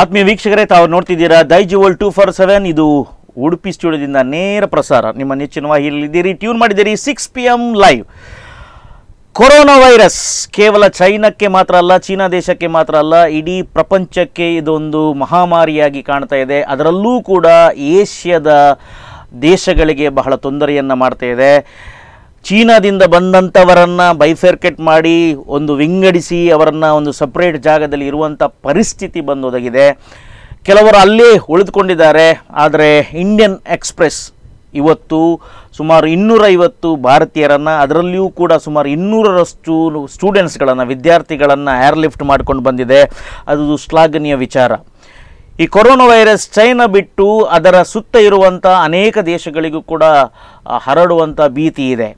ಆತ್ಮೀಯ ವೀಕ್ಷಕರೇ, ತಾವು ನೋಡ್ತಿದ್ದೀರಾ ದೈಜುವಲ್ ಟೂ ಫೋರ್ ಸೆವೆನ್. ಇದು ಉಡುಪಿ ಸ್ಟುಡಿಯೋದಿಂದ ನೇರ ಪ್ರಸಾರ. ನಿಮ್ಮ ನೆಚ್ಚಿನ ವಾಹಿನಿಯಲ್ಲಿದ್ದೀರಿ ಟ್ಯೂನ್ ಮಾಡಿದ್ದೀರಿ six P M live corona virus ಕೇವಲ ಚೈನಾಕ್ಕೆ ಮಾತ್ರ ಅಲ್ಲ, ಚೀನಾ ದೇಶಕ್ಕೆ ಮಾತ್ರ ಅಲ್ಲ, ಇಡೀ ಪ್ರಪಂಚಕ್ಕೆ ಇದೊಂದು ಮಹಾಮಾರಿಯಾಗಿ ಕಾಣ್ತಾ ಇದೆ. ಅದರಲ್ಲೂ ಕೂಡ ಏಷ್ಯಾದ ದೇಶಗಳಿಗೆ ಬಹಳ ತೊಂದರೆಯನ್ನು ಮಾಡ್ತಾ ಇದೆ. ಚೀನಾದಿಂದ ಬಂದಂಥವರನ್ನು ಬೈಫರ್ಕೆಟ್ ಮಾಡಿ ಒಂದು ವಿಂಗಡಿಸಿ ಅವರನ್ನು ಒಂದು ಸಪ್ರೇಟ್ ಜಾಗದಲ್ಲಿ ಇರುವಂಥ ಪರಿಸ್ಥಿತಿ ಬಂದೊದಗಿದೆ. ಕೆಲವರು ಅಲ್ಲೇ ಉಳಿದುಕೊಂಡಿದ್ದಾರೆ. ಆದರೆ ಇಂಡಿಯನ್ ಎಕ್ಸ್ಪ್ರೆಸ್ ಇವತ್ತು ಸುಮಾರು ಇನ್ನೂರೈವತ್ತು ಭಾರತೀಯರನ್ನು ಅದರಲ್ಲಿಯೂ ಕೂಡ ಸುಮಾರು ಇನ್ನೂರರಷ್ಟು ಸ್ಟೂಡೆಂಟ್ಸ್ಗಳನ್ನು ವಿದ್ಯಾರ್ಥಿಗಳನ್ನು ಏರ್ಲಿಫ್ಟ್ ಮಾಡ್ಕೊಂಡು ಬಂದಿದೆ. ಅದು ಶ್ಲಾಘನೀಯ ವಿಚಾರ. ಈ ಕೊರೋನಾ ವೈರಸ್ ಚೈನಾ ಬಿಟ್ಟು ಅದರ ಸುತ್ತ ಇರುವಂಥ ಅನೇಕ ದೇಶಗಳಿಗೂ ಕೂಡ ಹರಡುವಂಥ ಭೀತಿ ಇದೆ.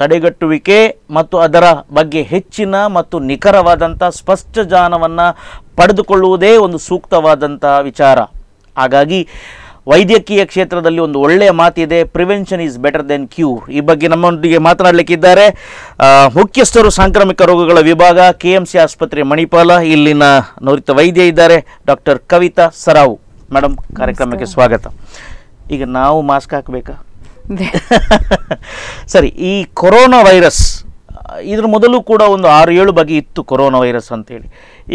ತಡೆಗಟ್ಟುವಿಕೆ ಮತ್ತು ಅದರ ಬಗ್ಗೆ ಹೆಚ್ಚಿನ ಮತ್ತು ನಿಖರವಾದಂಥ ಸ್ಪಷ್ಟ ಜ್ಞಾನವನ್ನು ಪಡೆದುಕೊಳ್ಳುವುದೇ ಒಂದು ಸೂಕ್ತವಾದಂಥ ವಿಚಾರ. ಹಾಗಾಗಿ ವೈದ್ಯಕೀಯ ಕ್ಷೇತ್ರದಲ್ಲಿ ಒಂದು ಒಳ್ಳೆಯ ಮಾತಿದೆ prevention is better than cure ಈ ಬಗ್ಗೆ ನಮ್ಮೊಂದಿಗೆ ಮಾತನಾಡಲಿಕ್ಕಿದ್ದಾರೆ ಮುಖ್ಯಸ್ಥರು ಸಾಂಕ್ರಾಮಿಕ ರೋಗಗಳ ವಿಭಾಗ ಕೆ ಎಂ ಸಿ ಆಸ್ಪತ್ರೆ ಮಣಿಪಾಲ ಇಲ್ಲಿನ ನುರಿತ ವೈದ್ಯ ಇದ್ದಾರೆ ಡಾಕ್ಟರ್ ಕವಿತಾ ಸರಾವು. ಮೇಡಮ್ ಕಾರ್ಯಕ್ರಮಕ್ಕೆ ಸ್ವಾಗತ. ಈಗ ನಾವು ಮಾಸ್ಕ್ ಹಾಕಬೇಕಾ? ಸರಿ ಈ ಕೊರೋನಾ ವೈರಸ್ ಇದ್ರ ಮೊದಲು ಕೂಡ ಒಂದು ಆರು ಏಳು ಬಗೆ ಇತ್ತು ಕೊರೋನಾ ವೈರಸ್ ಅಂತೇಳಿ.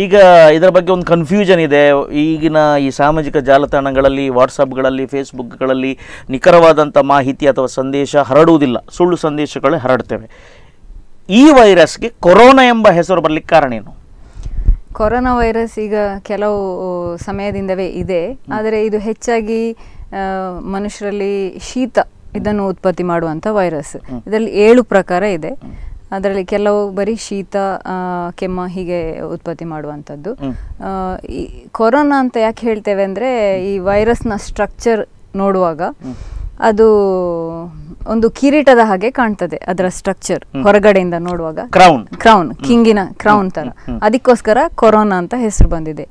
ಈಗ ಇದರ ಬಗ್ಗೆ ಒಂದು ಕನ್ಫ್ಯೂಷನ್ ಇದೆ. ಈಗಿನ ಈ ಸಾಮಾಜಿಕ ಜಾಲತಾಣಗಳಲ್ಲಿ ವಾಟ್ಸಪ್ಗಳಲ್ಲಿ ಫೇಸ್ಬುಕ್ಗಳಲ್ಲಿ ನಿಖರವಾದಂಥ ಮಾಹಿತಿ ಅಥವಾ ಸಂದೇಶ ಹರಡುವುದಿಲ್ಲ. ಸುಳ್ಳು ಸಂದೇಶಗಳು ಹರಡ್ತೇವೆ. ಈ ವೈರಸ್ಗೆ ಕೊರೋನಾ ಎಂಬ ಹೆಸರು ಬರಲಿಕ್ಕೆ ಕಾರಣ ಏನು? ಕೊರೋನಾ ವೈರಸ್ ಈಗ ಕೆಲವು ಸಮಯದಿಂದವೇ ಇದೆ. ಆದರೆ ಇದು ಹೆಚ್ಚಾಗಿ ಮನುಷ್ಯರಲ್ಲಿ ಶೀತ ಇದನ್ನು ಉತ್ಪತ್ತಿ ಮಾಡುವಂಥ ವೈರಸ್. ಇದರಲ್ಲಿ ಏಳು ಪ್ರಕಾರ ಇದೆ. ಅದರಲ್ಲಿ ಕೆಲವು ಬರೀ ಶೀತ ಕೆಮ್ಮ ಹೀಗೆ ಉತ್ಪತ್ತಿ ಮಾಡುವಂಥದ್ದು ಕೊರೋನಾ ಅಂತ ಯಾಕೆ ಹೇಳ್ತೇವೆ ಅಂದರೆ ಈ ವೈರಸ್ನ ಸ್ಟ್ರಕ್ಚರ್ ನೋಡುವಾಗ ಅದು ಒಂದು ಕಿರೀಟದ ಹಾಗೆ ಕಾಣ್ತದೆ ಅದರ ಸ್ಟ್ರಕ್ಚರ್ ಹೊರಗಡೆಯಿಂದ ನೋಡುವಾಗ. ಕ್ರೌನ್ ಕ್ರೌನ್ ಕಿಂಗಿನ ಕ್ರೌನ್ ತರ. ಅದಕ್ಕೋಸ್ಕರ ಕೊರೋನಾ ಅಂತ ಹೆಸರು ಬಂದಿದೆ.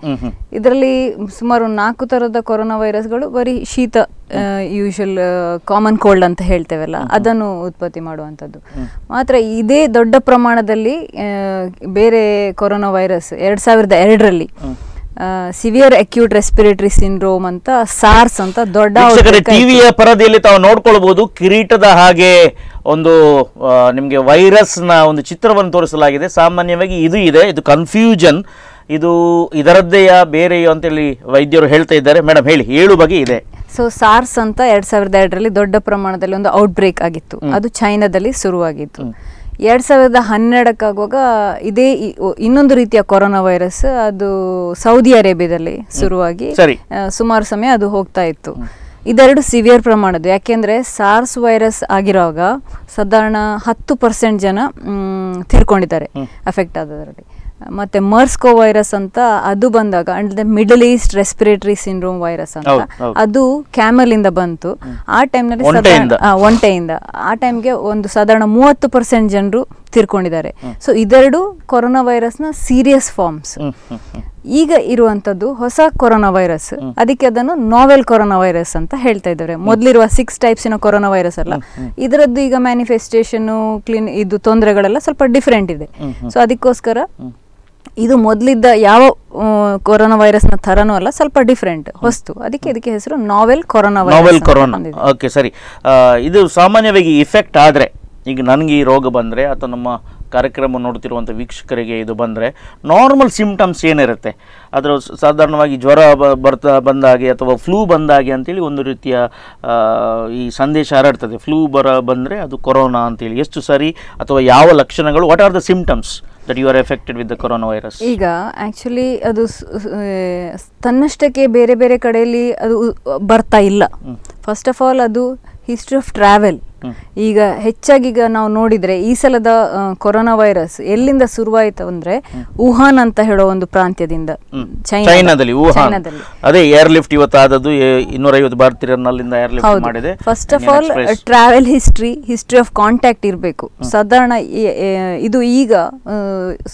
ಇದರಲ್ಲಿ ಸುಮಾರು ನಾಲ್ಕು ತರದ ಕೊರೋನಾ ವೈರಸ್ಗಳು ಬರೀ ಶೀತ ಯೂಶಲ್ ಕಾಮನ್ ಕೋಲ್ಡ್ ಅಂತ ಹೇಳ್ತೇವಲ್ಲ ಅದನ್ನು ಉತ್ಪತ್ತಿ ಮಾಡುವಂಥದ್ದು. ಮಾತ್ರ ಇದೇ ದೊಡ್ಡ ಪ್ರಮಾಣದಲ್ಲಿ ಬೇರೆ ಕೊರೋನಾ ವೈರಸ್ ಎರಡ್ ಸಾವಿರದ ಎರಡರಲ್ಲಿ ಸಿವಿಯರ್ ಅಕ್ಯೂಟ್ ರೆಸ್ಪಿರೇಟರಿ ಸಿಂಡ್ರೋಮ್ ಅಂತ ಸಾರ್ಸ್ ಅಂತ ದೊಡ್ಡ. ಟಿವಿಯ ಪರದೆಯಲ್ಲಿ ತಾವು ನೋಡ್ಕೊಳ್ಬಹುದು ಕಿರೀಟದ ಹಾಗೆ ಒಂದು ನಿಮಗೆ ವೈರಸ್ನ ಒಂದು ಚಿತ್ರವನ್ನು ತೋರಿಸಲಾಗಿದೆ. ಸಾಮಾನ್ಯವಾಗಿ ಇದು ಇದೆ ಇದು ಕನ್ಫ್ಯೂಷನ್ ಇದು ಇದರದ್ದೆಯ ಬೇರೆಯೋ ಅಂತೇಳಿ ವೈದ್ಯರು ಹೇಳ್ತಾ ಇದ್ದಾರೆ. ಮೇಡಮ್ ಹೇಳಿ ಏಳು ಬಗೆ ಇದೆ. ಸೊ ಸಾರ್ಸ್ ಅಂತ ಎರಡ್ ಸಾವಿರದ ಎರಡರಲ್ಲಿ ದೊಡ್ಡ ಪ್ರಮಾಣದಲ್ಲಿ ಒಂದು ಔಟ್ಬ್ರೇಕ್ ಆಗಿತ್ತು. ಅದು ಚೈನಾದಲ್ಲಿ ಶುರುವಾಗಿತ್ತು. ಎರಡ್ ಸಾವಿರದ ಹನ್ನೆರಡಕ್ಕಾಗುವಾಗ ಇದೇ ಇನ್ನೊಂದು ರೀತಿಯ ಕೊರೋನಾ ವೈರಸ್ ಅದು ಸೌದಿ ಅರೇಬಿಯಾದಲ್ಲಿ ಶುರುವಾಗಿ ಸುಮಾರು ಸಮಯ ಅದು ಹೋಗ್ತಾ ಇತ್ತು. ಇದೆರಡು ಸಿವಿಯರ್ ಪ್ರಮಾಣದ್ದು. ಯಾಕೆಂದ್ರೆ ಸಾರ್ಸ್ ವೈರಸ್ ಆಗಿರುವಾಗ ಸಾಧಾರಣ ಹತ್ತು ಪರ್ಸೆಂಟ್ ಜನ ತಿರ್ಕೊಂಡಿದ್ದಾರೆ ತೀರ್ಕೊಂಡಿದ್ದಾರೆ ಅಫೆಕ್ಟ್ ಆದದರಲ್ಲಿ. ಮತ್ತೆ ಮರ್ಸ್ಕೋ ವೈರಸ್ ಅಂತ ಅದು ಬಂದಾಗ and middle east respiratory syndrome virus ಅಂತ. ಅದು ಕ್ಯಾಮಲ್ ಇಂದ ಬಂತು. ಆ ಟೈಮ್ನಲ್ಲಿ ಒಂಟೆಯಿಂದ. ಒಂಟೆಯಿಂದ. ಆ ಟೈಮ್ಗೆ ಒಂದು ಸಾಧಾರಣ ಮೂವತ್ತು ಪರ್ಸೆಂಟ್ ಜನರು ತಿರ್ಕೊಂಡಿದ್ದಾರೆ. ಸೊ ಇದೆರಡು ಕೊರೋನಾ ವೈರಸ್ನ ಸೀರಿಯಸ್ ಫಾರ್ಮ್ಸ್. ಈಗ ಇರುವಂತದ್ದು ಹೊಸ ಕೊರೋನಾ ವೈರಸ್ ಅದಕ್ಕೆ ಅದನ್ನು ನಾವೆಲ್ ಕೊರೋನಾ ವೈರಸ್ ಅಂತ ಹೇಳ್ತಾ ಇದ್ದಾರೆ. ಮೊದಲಿರುವ ಸಿಕ್ಸ್ ಟೈಪ್ಸಿನ ಕೊರೋನಾ ವೈರಸ್ ಅಲ್ಲ. ಇದರದ್ದು ಈಗ ಮ್ಯಾನಿಫೆಸ್ಟೇಷನ್ ಕ್ಲೀನ್ ಇದು ತೊಂದರೆಗಳೆಲ್ಲ ಸ್ವಲ್ಪ ಡಿಫ್ರೆಂಟ್ ಇದೆ. ಸೊ ಅದಕ್ಕೋಸ್ಕರ ಇದು ಮೊದಲಿದ್ದ ಯಾವ ಕೊರೋನಾ ವೈರಸ್ನ ಥರನೂ ಅಲ್ಲ ಸ್ವಲ್ಪ ಡಿಫ್ರೆಂಟ್ ಹೊಸ್ತು ಅದಕ್ಕೆ ಇದಕ್ಕೆ ಹೆಸರು novel corona novel corona okay ಸರಿ. ಇದು ಸಾಮಾನ್ಯವಾಗಿ ಇಫೆಕ್ಟ್ ಆದರೆ ಈಗ ನನಗೆ ಈ ರೋಗ ಬಂದರೆ ಅಥವಾ ನಮ್ಮ ಕಾರ್ಯಕ್ರಮ ನೋಡ್ತಿರುವಂಥ ವೀಕ್ಷಕರಿಗೆ ಇದು ಬಂದರೆ ನಾರ್ಮಲ್ ಸಿಂಪ್ಟಮ್ಸ್ ಏನಿರುತ್ತೆ? ಅದರ ಸಾಧಾರಣವಾಗಿ ಜ್ವರ ಬರ್ತಾ ಬಂದಾಗೆ ಅಥವಾ ಫ್ಲೂ ಬಂದಾಗೆ ಅಂತೇಳಿ ಒಂದು ರೀತಿಯ ಈ ಸಂದೇಶ ಹರಡ್ತದೆ. ಫ್ಲೂ ಬರ ಬಂದರೆ ಅದು ಕೊರೋನಾ ಅಂತೇಳಿ. ಎಷ್ಟು ಸರಿ ಅಥವಾ ಯಾವ ಲಕ್ಷಣಗಳು what are the symptoms that you are affected with the corona virus ಈಗ ಆಕ್ಚುಲಿ ಅದು ತನ್ನಷ್ಟಕ್ಕೆ ಬೇರೆ ಬೇರೆ ಕಡೆಯಲ್ಲಿ ಅದು ಬರ್ತಾ ಇಲ್ಲ. ಫಸ್ಟ್ ಆಫ್ ಆಲ್ ಅದು ಹಿಸ್ಟ್ರಿ ಆಫ್ ಟ್ರಾವೆಲ್ ಈಗ ಹೆಚ್ಚಾಗಿ ಈಗ ನಾವು ನೋಡಿದ್ರೆ ಈ ಸಲದ ಕೊರೋನಾ ವೈರಸ್ ಎಲ್ಲಿಂದ ಶುರುವಾಯಿತು ಅಂದ್ರೆ ವುಹಾನ್ ಅಂತ ಹೇಳೋ ಒಂದು ಪ್ರಾಂತ್ಯದಿಂದ. ಚೈನಾದ- ಚೈನಾದಲ್ಲಿ ವುಹಾನ್. ಅದೇ ಏರ್ ಲಿಫ್ಟ್ ಇವತ್ತು ಆದದ್ದು ಇನ್ನೂರೈವತ್ತು ಏರ್ ಲಿಫ್ಟ್ ಮಾಡಿದೆ. First of all travel history history of contact ಇರಬೇಕು. ಸಾಧಾರಣ ಇದು ಈಗ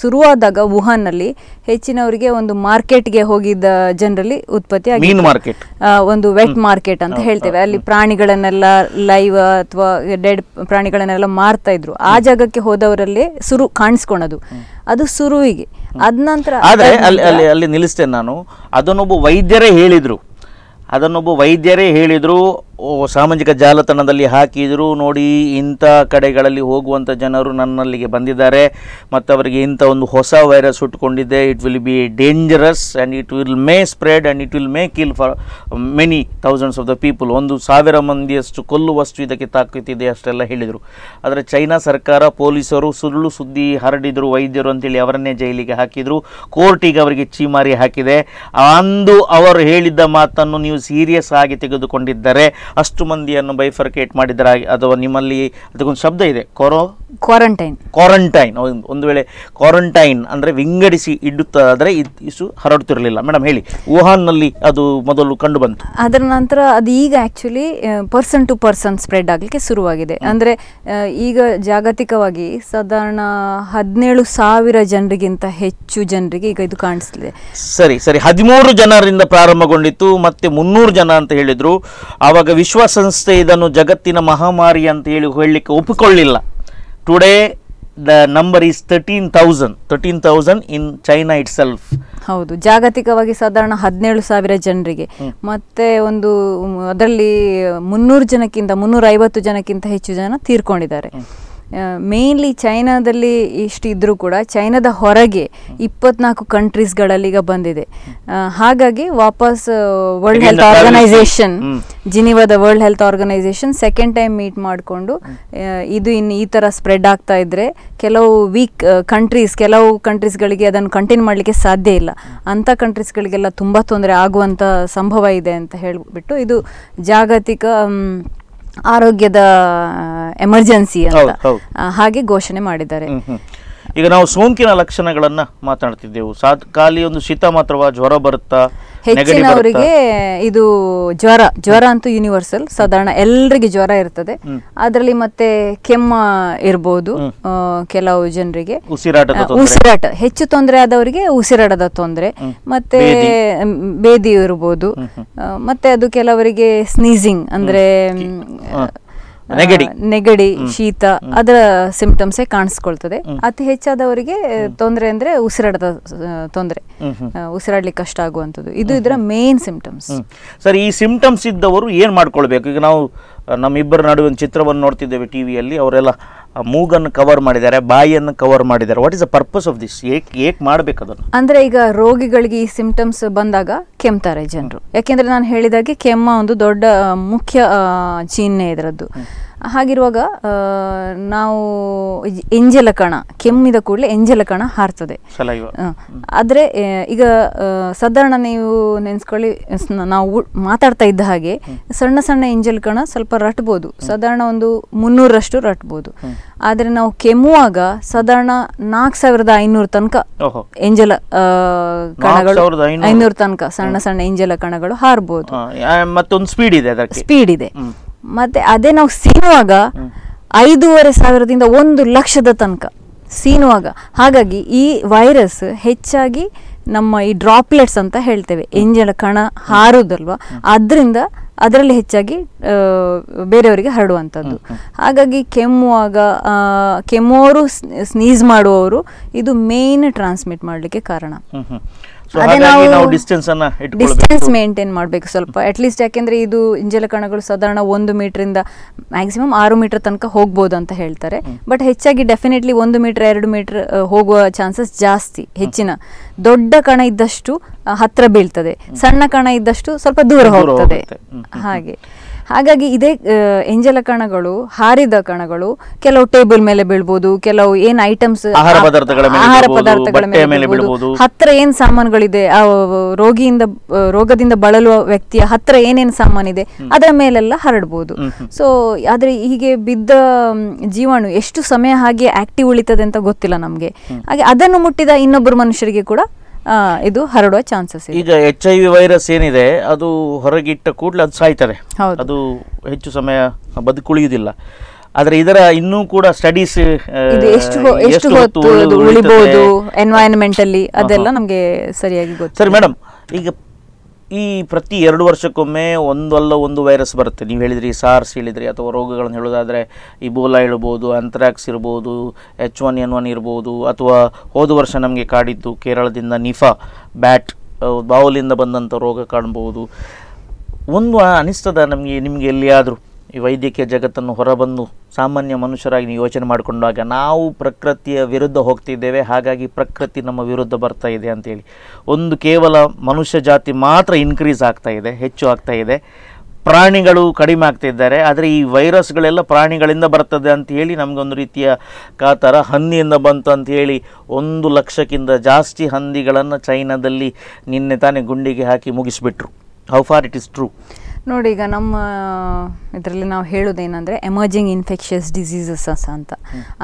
ಶುರುವಾದಾಗ ವುಹಾನ್ನಲ್ಲಿ ಹೆಚ್ಚಿನವರಿಗೆ ಒಂದು ಮಾರ್ಕೆಟ್ಗೆ ಹೋಗಿದ್ದ ಜನರಲ್ಲಿ ಉತ್ಪತ್ತಿ. ಮಾರ್ಕೆಟ್. ಒಂದು ವೆಟ್ ಮಾರ್ಕೆಟ್ ಅಂತ ಹೇಳ್ತೇವೆ. ಅಲ್ಲಿ ಪ್ರಾಣಿಗಳನ್ನೆಲ್ಲ ಲೈವ್ ಅಥವಾ ಡೆಡ್ ಪ್ರಾಣಿಗಳನ್ನೆಲ್ಲ ಮಾರ್ತಾ ಇದ್ರು. ಆ ಜಾಗಕ್ಕೆ ಹೋದವರಲ್ಲೇ ಸುರು ಕಾಣಿಸ್ಕೊಳೋದು. ಅದು ಸುರುವಿಗೆ. ಅದ ನಂತರ ಆದರೆ ಅಲ್ಲಿ ಅಲ್ಲಿ ಅಲ್ಲಿ ನಿಲ್ಲಿಸ್ತೇನೆ ನಾನು. ಅದನ್ನೊಬ್ಬ ವೈದ್ಯರೇ ಹೇಳಿದರು. ಅದನ್ನೊಬ್ಬ ವೈದ್ಯರೇ ಹೇಳಿದರು. ಸಾಮಾಜಿಕ ಜಾಲತಾಣದಲ್ಲಿ ಹಾಕಿದರು. ನೋಡಿ, ಇಂಥ ಕಡೆಗಳಲ್ಲಿ ಹೋಗುವಂಥ ಜನರು ನನ್ನಲ್ಲಿಗೆ ಬಂದಿದ್ದಾರೆ. ಮತ್ತು ಅವರಿಗೆ ಇಂಥ ಒಂದು ಹೊಸ virus ಹುಟ್ಟುಕೊಂಡಿದೆ it will be dangerous and it will may spread and it will may kill for many thousands of the people ಒಂದು ಸಾವಿರ ಮಂದಿಯಷ್ಟು ಕೊಲ್ಲುವಷ್ಟು ಇದಕ್ಕೆ ತಾಕತ್ತಿದೆ ಅಷ್ಟೆಲ್ಲ ಹೇಳಿದರು. ಆದರೆ ಚೈನಾ ಸರ್ಕಾರ ಪೊಲೀಸರು ಸುಳ್ಳು ಸುದ್ದಿ ಹರಡಿದರು, ವೈದ್ಯರು ಅಂತೇಳಿ ಅವರನ್ನೇ ಜೈಲಿಗೆ ಹಾಕಿದರು. ಕೋರ್ಟಿಗೆ ಅವರಿಗೆ ಚೀಮಾರಿ ಹಾಕಿದೆ. ಅಂದು ಅವರು ಹೇಳಿದ್ದ ಮಾತನ್ನು ನೀವು ಸೀರಿಯಸ್ ಆಗಿ ತೆಗೆದುಕೊಂಡಿದ್ದರೆ ಅಷ್ಟು ಮಂದಿಯನ್ನು ಬೈಫರ್ಕೇಟ್ ಮಾಡಿದರೆ ಅಥವಾ ನಿಮ್ಮಲ್ಲಿ ಅದಕ್ಕೊಂದು ಶಬ್ದ ಇದೆ? ಕೊರೋ? ಕ್ವಾರಂಟೈನ್ ಕ್ವಾರಂಟೈನ್ ಒಂದು ವೇಳೆ ಕ್ವಾರಂಟೈನ್ ಅಂದರೆ ವಿಂಗಡಿಸಿ ಇಡುತ್ತಾದರೆ ಇಸು ಹರಡುತ್ತಿರಲಿಲ್ಲ. ಮೇಡಮ್ ಹೇಳಿ. ವುಹಾನ್ನಲ್ಲಿ ಅದು ಮೊದಲು ಕಂಡು ಬಂತು. ಅದರ ನಂತರ ಅದು ಈಗ actually person to person spread ಆಗಲಿಕ್ಕೆ ಶುರುವಾಗಿದೆ. ಅಂದರೆ ಈಗ ಜಾಗತಿಕವಾಗಿ ಸಾಧಾರಣ ಹದಿನೇಳು ಸಾವಿರ ಜನರಿಗಿಂತ ಹೆಚ್ಚು ಜನರಿಗೆ ಈಗ ಇದು ಕಾಣಿಸ್ತಿದೆ. ಸರಿ ಸರಿ. ಹದಿಮೂರು ಜನರಿಂದ ಪ್ರಾರಂಭಗೊಂಡಿತ್ತು ಮತ್ತೆ ಮುನ್ನೂರು ಜನ ಅಂತ ಹೇಳಿದ್ರು. ಆವಾಗ ವಿಶ್ವಸಂಸ್ಥೆ ಇದನ್ನು ಜಗತ್ತಿನ ಮಹಾಮಾರಿ ಅಂತ ಹೇಳಿ ಹೇಳಲಿಕ್ಕೆ ಒಪ್ಪಿಕೊಳ್ಳಿಲ್ಲ. Today the number is thirteen thousand thirteen thousand in China itself ಹೌದು ಜಾಗತಿಕವಾಗಿ ಸಾಧಾರಣ ಹದಿನೇಳು ಸಾವಿರ ಜನರಿಗೆ. ಮತ್ತೆ ಒಂದು ಅದರಲ್ಲಿ ಮುನ್ನೂರು ಜನಕ್ಕಿಂತ ಮುನ್ನೂರ ಐವತ್ತು ಜನಕ್ಕಿಂತ ಹೆಚ್ಚು ಜನ ತೀರ್ಕೊಂಡಿದ್ದಾರೆ. ಮೇನ್ಲಿ ಚೈನಾದಲ್ಲಿ ಇಷ್ಟಿದ್ರೂ ಕೂಡ ಚೈನಾದ ಹೊರಗೆ ಇಪ್ಪತ್ನಾಲ್ಕು ಕಂಟ್ರೀಸ್ಗಳಲ್ಲಿ ಈಗ ಬಂದಿದೆ. ಹಾಗಾಗಿ ವಾಪಸ್ world health organisation. ಜಿನಿವಾದ world health organisation second time meet ಮಾಡಿಕೊಂಡು ಇದು ಇನ್ನು ಈ ಥರ ಸ್ಪ್ರೆಡ್ ಆಗ್ತಾ ಇದ್ರೆ ಕೆಲವು ವೀಕ್ ಕಂಟ್ರೀಸ್ ಕೆಲವು ಕಂಟ್ರೀಸ್ಗಳಿಗೆ ಅದನ್ನು ಕಂಟಿನ್ಯೂ ಮಾಡಲಿಕ್ಕೆ ಸಾಧ್ಯ ಇಲ್ಲ. ಅಂಥ ಕಂಟ್ರೀಸ್ಗಳಿಗೆಲ್ಲ ತುಂಬ ತೊಂದರೆ ಆಗುವಂಥ ಸಂಭವ ಇದೆ ಅಂತ ಹೇಳಿಬಿಟ್ಟು ಇದು ಜಾಗತಿಕ ಆರೋಗ್ಯದ ಎಮರ್ಜೆನ್ಸಿ ಅಂತ ಹಾಗೆ ಘೋಷಣೆ ಮಾಡಿದ್ದಾರೆ. ಈಗ ನಾವು ಸೋಂಕಿನ ಲಕ್ಷಣಗಳನ್ನ ಮಾತನಾಡ್ತಿದ್ದೆವು. ಖಾಲಿ ಒಂದು ಶೀತ ಮಾತ್ರವಾ ಜ್ವರ ಬರುತ್ತಾ ಹೆಚ್ಚಿನವರಿಗೆ ಇದು ಜ್ವರ ಜ್ವರ ಅಂತೂ ಯೂನಿವರ್ಸಲ್ ಸಾಧಾರಣ ಎಲ್ರಿಗೆ ಜ್ವರ ಇರ್ತದೆ. ಅದರಲ್ಲಿ ಮತ್ತೆ ಕೆಮ್ಮ ಇರ್ಬೋದು ಆ, ಕೆಲವು ಜನರಿಗೆ. ಉಸಿರಾಟ ಹೆಚ್ಚು ತೊಂದರೆ ಆದವರಿಗೆ ಉಸಿರಾಟದ ತೊಂದರೆ. ಮತ್ತೆ ಬೇದಿ? ಇರ್ಬೋದು. ಆ, ಮತ್ತೆ ಅದು ಕೆಲವರಿಗೆ ಸ್ನೀಸಿಂಗ್ ಅಂದ್ರೆ ನೆಗಡಿ. ನೆಗಡಿ ಶೀತ ಅದರ ಸಿಂಪ್ಟಮ್ಸೇ ಕಾಣಿಸ್ಕೊಳ್ತದೆ. ಅತಿ ಹೆಚ್ಚಾದವರಿಗೆ ತೊಂದರೆ ಅಂದ್ರೆ ಉಸಿರಾಟದ ತೊಂದರೆ. ಉಸಿರಾಡ್ಲಿಕ್ಕೆ ಕಷ್ಟ ಆಗುವಂಥದ್ದು. ಇದು ಇದರ ಮೇನ್ ಸಿಂಪ್ಟಮ್ಸ್ ಸರಿ ಈ ಸಿಂಪ್ಟಮ್ಸ್ ಇದ್ದವರು ಏನು ಮಾಡ್ಕೊಳ್ಬೇಕು? ಈಗ ನಾವು ನಮ್ಮಿಬ್ಬರ ನಡುವೆ ಒಂದು ಚಿತ್ರವನ್ನು ನೋಡ್ತಿದ್ದೇವೆ ಟಿವಿಯಲ್ಲಿ. ಅವರೆಲ್ಲ ಮೂಗನ್ನು ಕವರ್ ಮಾಡಿದ್ದಾರೆ ಬಾಯಿಯನ್ನು ಕವರ್ ಮಾಡಿದ್ದಾರೆ. What is the purpose of this ಏಕ್ ಏಕ್ ಮಾಡಬೇಕು ಅದನ್ನು. ಅಂದ್ರೆ ಈಗ ರೋಗಿಗಳಿಗೆ ಈ ಸಿಂಪ್ಟಮ್ಸ್ ಬಂದಾಗ ಕೆಮ್ತಾರೆ ಜನರು. ಯಾಕೆಂದ್ರೆ ನಾನು ಹೇಳಿದಾಗೆ ಕೆಮ್ಮ ಒಂದು ದೊಡ್ಡ ಮುಖ್ಯ ಚಿಹ್ನೆ ಇದರದ್ದು. ಹಾಗಿರುವಾಗ ನಾವು ಎಂಜಲ ಕಣ ಕೆಮ್ಮಿದ ಕೂಡಲೇ ಎಂಜಲ ಕಣ ಹಾರ್ತದೆ. ಆದರೆ ಈಗ ಸಾಧಾರಣ ನೀವು ನೆನೆಸ್ಕೊಳ್ಳಿ ನಾವು ಮಾತಾಡ್ತಾ ಇದ್ದ ಹಾಗೆ ಸಣ್ಣ ಸಣ್ಣ ಎಂಜಲ್ ಕಣ ಸ್ವಲ್ಪ ರಟ್ಬೋದು. ಸಾಧಾರಣ ಒಂದು ಮುನ್ನೂರರಷ್ಟು ರಟ್ಬೋದು. ಆದರೆ ನಾವು ಕೆಮ್ಮುವಾಗ ಸಾಧಾರಣ ನಾಲ್ಕು ಸಾವಿರದ ಐನೂರು ತನಕ ಎಂಜಲ ಕಣಗಳು ಐನೂರು? ತನಕ ಸಣ್ಣ ಸಣ್ಣ ಎಂಜಲ ಕಣಗಳು ಹಾರ್ಬೋದು. ಸ್ಪೀಡ್ ಇದೆ ಮತ್ತೆ ಅದೇ ನಾವು ಸೀನುವಾಗ ಐದೂವರೆ ಸಾವಿರದಿಂದ ಒಂದು ಲಕ್ಷದ ತನಕ ಸೀನುವಾಗ. ಹಾಗಾಗಿ ಈ ವೈರಸ್ ಹೆಚ್ಚಾಗಿ ನಮ್ಮ ಈ ಡ್ರಾಪ್ಲೆಟ್ಸ್ ಅಂತ ಹೇಳ್ತೇವೆ. ಎಂಜಲ ಕಣ ಹಾರುದಲ್ವಾ? ಅದರಿಂದ ಅದರಲ್ಲಿ ಹೆಚ್ಚಾಗಿ ಬೇರೆಯವರಿಗೆ ಹರಡುವಂಥದ್ದು. ಹಾಗಾಗಿ ಕೆಮ್ಮುವಾಗ ಕೆಮ್ಮೋರು ಸ್ನೀಸ್ ಮಾಡುವವರು ಇದು ಮೇನ್ ಟ್ರಾನ್ಸ್ಮಿಟ್ ಮಾಡಲಿಕ್ಕೆ ಕಾರಣ. ನಾವು ಡಿಸ್ಟೆನ್ಸ್ ಅನ್ನ ಡಿಸ್ಟೆನ್ಸ್ ಮೇಂಟೈನ್ ಮಾಡಬೇಕು ಸ್ವಲ್ಪ. ಅಟ್ಲೀಸ್ಟ್ ಯಾಕೆಂದ್ರೆ ಇದು ಇಂಜಲ ಕಣಗಳು ಸಾಧಾರಣ ಒಂದು ಮೀಟರ್ ಇಂದ ಮ್ಯಾಕ್ಸಿಮಮ್ ಆರು ಮೀಟರ್ ತನಕ ಹೋಗ್ಬೋದು ಅಂತ ಹೇಳ್ತಾರೆ. ಬಟ್ ಹೆಚ್ಚಾಗಿ ಡೆಫಿನೆಟ್ಲಿ ಒಂದು ಮೀಟರ್ ಎರಡು ಮೀಟರ್ ಹೋಗುವ ಚಾನ್ಸಸ್ ಜಾಸ್ತಿ ಹೆಚ್ಚಿನ. ದೊಡ್ಡ ಕಣ ಇದ್ದಷ್ಟು ಹತ್ರ ಬೀಳ್ತದೆ. ಸಣ್ಣ ಕಣ ಇದ್ದಷ್ಟು ಸ್ವಲ್ಪ ದೂರ ಹೋಗ್ತದೆ. ಹಾಗೆ. ಹಾಗಾಗಿ ಇದೇ ಎಂಜಲ ಕಣಗಳು ಹಾರಿದ ಕಣಗಳು ಕೆಲವು ಟೇಬಲ್ ಮೇಲೆ ಬೀಳ್ಬೋದು ಕೆಲವು ಏನ್ ಐಟಮ್ಸ್ ಆಹಾರ ಪದಾರ್ಥಗಳ ಮೇಲೆ ಬೀಳ್ಬೋದು. ಹತ್ರ ಏನ್ ಸಾಮಾನುಗಳಿದೆ ಆ ರೋಗಿಯಿಂದ ರೋಗದಿಂದ ಬಳಲುವ ವ್ಯಕ್ತಿಯ ಹತ್ರ ಏನೇನ್ ಸಾಮಾನಿದೆ ಅದರ ಮೇಲೆಲ್ಲ ಹರಡ್ಬೋದು. ಸೊ ಆದ್ರೆ ಹೀಗೆ ಬಿದ್ದ ಜೀವಾಣು ಎಷ್ಟು ಸಮಯ ಹಾಗೆ ಆಕ್ಟಿವ್ ಉಳಿತದೆ ಅಂತ ಗೊತ್ತಿಲ್ಲ ನಮ್ಗೆ. ಹಾಗೆ ಅದನ್ನು ಮುಟ್ಟಿದ ಇನ್ನೊಬ್ಬರು ಮನುಷ್ಯರಿಗೆ ಕೂಡ ಇದು ಹರಡುವ ಚಾನ್ಸಸ್ ಈಗ ಎಚ್ ಐ ವಿ ವೈರಸ್ ಏನಿದೆ ಅದು ಹೊರಗಿಟ್ಟ ಕೂಡಲೇ ಅದು ಸಾಯ್ತಾರೆ ಅದು ಹೆಚ್ಚು ಸಮಯ ಬದುಕುಳಿಯುವುದಿಲ್ಲ ಆದರೆ ಇದರ ಇನ್ನೂ ಕೂಡ ಸ್ಟಡೀಸ್ ಎಷ್ಟು ಹೊತ್ತು ಉಳಿಬಹುದು ಎನ್ವೈರನ್ಮೆಂಟ್ ಅಲ್ಲಿ ಅದೆಲ್ಲ ನಮಗೆ ಸರಿಯಾಗಿ ಗೊತ್ತು ಸರಿ ಮೇಡಮ್ ಈಗ ಈ ಪ್ರತಿ ಎರಡು ವರ್ಷಕ್ಕೊಮ್ಮೆ ಒಂದಲ್ಲ ಒಂದು ವೈರಸ್ ಬರುತ್ತೆ. ನೀವು ಹೇಳಿದ್ರಿ ಸಾರ್ಸ್ ಹೇಳಿದ್ರಿ ಅಥವಾ ರೋಗಗಳನ್ನು ಹೇಳೋದಾದರೆ ಇಬೋಲಾ ಹೇಳ್ಬೋದು ಅಂತ್ರಾಕ್ಸ್ ಇರ್ಬೋದು ಎಚ್ ಒನ್ ಎನ್ ಒನ್ ಇರ್ಬೋದು, ಅಥವಾ ಹೋದ ವರ್ಷ ನಮಗೆ ಕಾಡಿದ್ದು ಕೇರಳದಿಂದ ನಿಫಾ ಬ್ಯಾಟ್ ಬಾವುಲಿಂದ ಬಂದಂಥ ರೋಗ ಕಾಣ್ಬೋದು. ಒಂದು ಅನಿಸ್ತದ ನಮಗೆ, ನಿಮಗೆ ಎಲ್ಲಿಯಾದರೂ. ಈ ವೈದ್ಯಕೀಯ ಜಗತ್ತನ್ನು ಹೊರಬಂದು ಸಾಮಾನ್ಯ ಮನುಷ್ಯರಾಗಿ ನೀವು ಯೋಚನೆ ಮಾಡಿಕೊಂಡಾಗ ನಾವು ಪ್ರಕೃತಿಯ ವಿರುದ್ಧ ಹೋಗ್ತಿದ್ದೇವೆ, ಹಾಗಾಗಿ ಪ್ರಕೃತಿ ನಮ್ಮ ವಿರುದ್ಧ ಬರ್ತಾ ಇದೆ ಅಂತೇಳಿ. ಒಂದು ಕೇವಲ ಮನುಷ್ಯ ಜಾತಿ ಮಾತ್ರ ಇನ್ಕ್ರೀಸ್ ಆಗ್ತಾ ಇದೆ, ಹೆಚ್ಚು ಆಗ್ತಾ ಇದೆ. ಪ್ರಾಣಿಗಳು ಕಡಿಮೆ ಆಗ್ತಿದ್ದಾರೆ ಆದರೆ ಈ ವೈರಸ್ಗಳೆಲ್ಲ ಪ್ರಾಣಿಗಳಿಂದ ಬರ್ತದೆ ಅಂತ ಹೇಳಿ ನಮಗೊಂದು ರೀತಿಯ ಕಾತರ ಹಂದಿಯಿಂದ ಬಂತು ಅಂತ ಹೇಳಿ ಒಂದು ಲಕ್ಷಕ್ಕಿಂತ ಜಾಸ್ತಿ ಹಂದಿಗಳನ್ನು ಚೈನಾದಲ್ಲಿ ನಿನ್ನೆ ತಾನೇ ಗುಂಡಿಗೆ ಹಾಕಿ ಮುಗಿಸ್ಬಿಟ್ರು. How far it is true ನೋಡಿ ಈಗ ನಮ್ಮ ಇದರಲ್ಲಿ ನಾವು ಹೇಳೋದೇನೆಂದರೆ ಎಮರ್ಜಿಂಗ್ ಇನ್ಫೆಕ್ಷಸ್ ಡಿಸೀಸಸ್ ಅಂತ.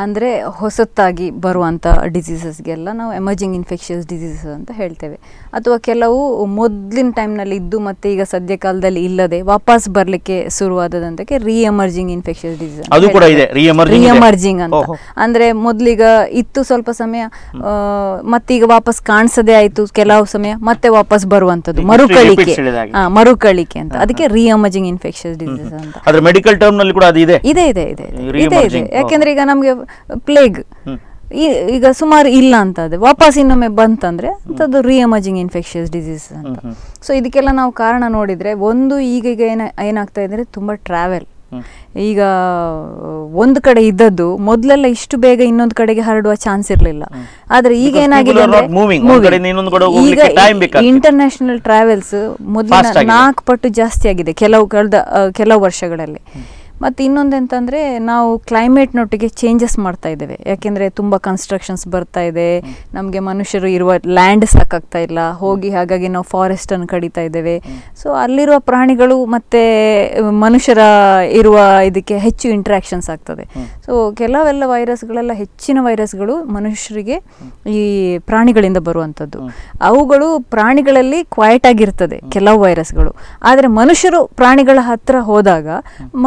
ಅಂದರೆ ಹೊಸತಾಗಿ ಬರುವಂಥ ಡಿಸೀಸಸ್ಗೆಲ್ಲ ನಾವು ಎಮರ್ಜಿಂಗ್ ಇನ್ಫೆಕ್ಷಸ್ ಡಿಸೀಸಸ್ ಅಂತ ಹೇಳ್ತೇವೆ. ಅಥವಾ ಕೆಲವು ಮೊದಲಿನ ಟೈಮ್ನಲ್ಲಿ ಇದ್ದು ಮತ್ತು ಈಗ ಸದ್ಯ ಕಾಲದಲ್ಲಿ ಇಲ್ಲದೆ ವಾಪಸ್ ಬರಲಿಕ್ಕೆ ಶುರುವಾದದಂತಕ್ಕೆ ರೀ ಎಮರ್ಜಿಂಗ್ ಇನ್ಫೆಕ್ಷಸ್ ಡಿಸೀಸ್ ಅದು ಕೂಡ ಇದೆ, re-emerging ಎಮರ್ಜಿಂಗ್ ಅಂತ. ಅಂದರೆ ಮೊದ್ಲೀಗ ಇತ್ತು ಸ್ವಲ್ಪ ಸಮಯ ಮತ್ತೆ ಮತ್ತೀಗ ವಾಪಸ್ ಕಾಣಿಸದೇ ಆಯಿತು. ಕೆಲವು ಸಮಯ ಮತ್ತೆ ವಾಪಸ್ ಬರುವಂಥದ್ದು. ಮರುಕಳಿಕೆ. ಮರುಕಳಿಕೆ ಅಂತ. ಅದಕ್ಕೆ ರಿಯಮರ್ಜಿಂಗ್ ಇನ್ಫೆಕ್ಷಸ್ ಡಿಸೀಸ್ ಅಂತ. ಮೆಡಿಕಲ್ ಮೆಡಿಕಲ್ ಟರ್ಮ್ನಲ್ಲಿ ಕೂಡ ಅದು ಇದೆ. ಇದೆ ಇದೆ ಇದೆ ಇದೆ. ಇದೆ ಯಾಕೆಂದ್ರೆ ಈಗ ನಮಗೆ ಪ್ಲೇಗ್ ಈಗ ಸುಮಾರು ಇಲ್ಲ ಅಂತ ಅದು ವಾಪಸ್ ಇನ್ನೊಮ್ಮೆ ಬಂತಂದ್ರೆ ಅದು ರಿಎಮರ್ಜಿಂಗ್ ಇನ್ಫೆಕ್ಷಸ್ ಡಿಸೀಸ್ ಅಂತ. ಸೊ ಇದಕ್ಕೆಲ್ಲ ನಾವು ಕಾರಣ ನೋಡಿದ್ರೆ ಒಂದು ಈಗ ಈಗ ಏನ ಏನಾಗ್ತಾ ಇದೆ ಅಂದ್ರೆ ತುಂಬಾ ಟ್ರಾವೆಲ್. ಈಗ ಒಂದು ಕಡೆ ಇದ್ದದ್ದು ಮೊದಲೆಲ್ಲ ಇಷ್ಟು ಬೇಗ ಇನ್ನೊಂದು ಕಡೆಗೆ ಹರಡುವ ಚಾನ್ಸ್ ಇರಲಿಲ್ಲ. ಆದ್ರೆ ಈಗ ಏನಾಗಿದೆ ಈಗ. ಇಂಟರ್ನ್ಯಾಷನಲ್ ಟ್ರಾವೆಲ್ಸ್ ಮೊದಲ ಮೊದಲಿನ ನಾಲ್ಕು ಪಟ್ಟು ಜಾಸ್ತಿ ಆಗಿದೆ ಕೆಲವು ಕಳೆದ ಕೆಲವು ವರ್ಷಗಳಲ್ಲಿ. ಮತ್ತು ಇನ್ನೊಂದೆಂತಂದರೆ ನಾವು ಕ್ಲೈಮೇಟ್ನೊಟ್ಟಿಗೆ ಚೇಂಜಸ್ ಮಾಡ್ತಾ ಇದ್ದೇವೆ. ಯಾಕೆಂದರೆ ತುಂಬ ಕನ್ಸ್ಟ್ರಕ್ಷನ್ಸ್ ಬರ್ತಾ ಇದೆ. ನಮಗೆ ಮನುಷ್ಯರು ಇರುವ ಲ್ಯಾಂಡ್ ಸಾಕಾಗ್ತಾ ಇಲ್ಲ. ಹೋಗಿ ಹಾಗಾಗಿ ನಾವು ಫಾರೆಸ್ಟನ್ನು ಕಡಿತಾ ಇದ್ದೇವೆ. ಸೊ ಅಲ್ಲಿರುವ ಪ್ರಾಣಿಗಳು ಮತ್ತು ಮನುಷ್ಯರ ಇರುವ ಇದಕ್ಕೆ ಹೆಚ್ಚು ಇಂಟ್ರಾಕ್ಷನ್ಸ್ ಆಗ್ತದೆ. ಸೊ ಕೆಲವೆಲ್ಲ ವೈರಸ್ಗಳೆಲ್ಲ ಹೆಚ್ಚಿನ ವೈರಸ್ಗಳು ಮನುಷ್ಯರಿಗೆ ಈ ಪ್ರಾಣಿಗಳಿಂದ ಬರುವಂಥದ್ದು. ಅವುಗಳು ಪ್ರಾಣಿಗಳಲ್ಲಿ ಕ್ವೈಟ್ ಆಗಿರ್ತದೆ, ಕೆಲವು ವೈರಸ್ಗಳು ಆದರೆ ಮನುಷ್ಯರು ಪ್ರಾಣಿಗಳ ಹತ್ತಿರ ಹೋದಾಗ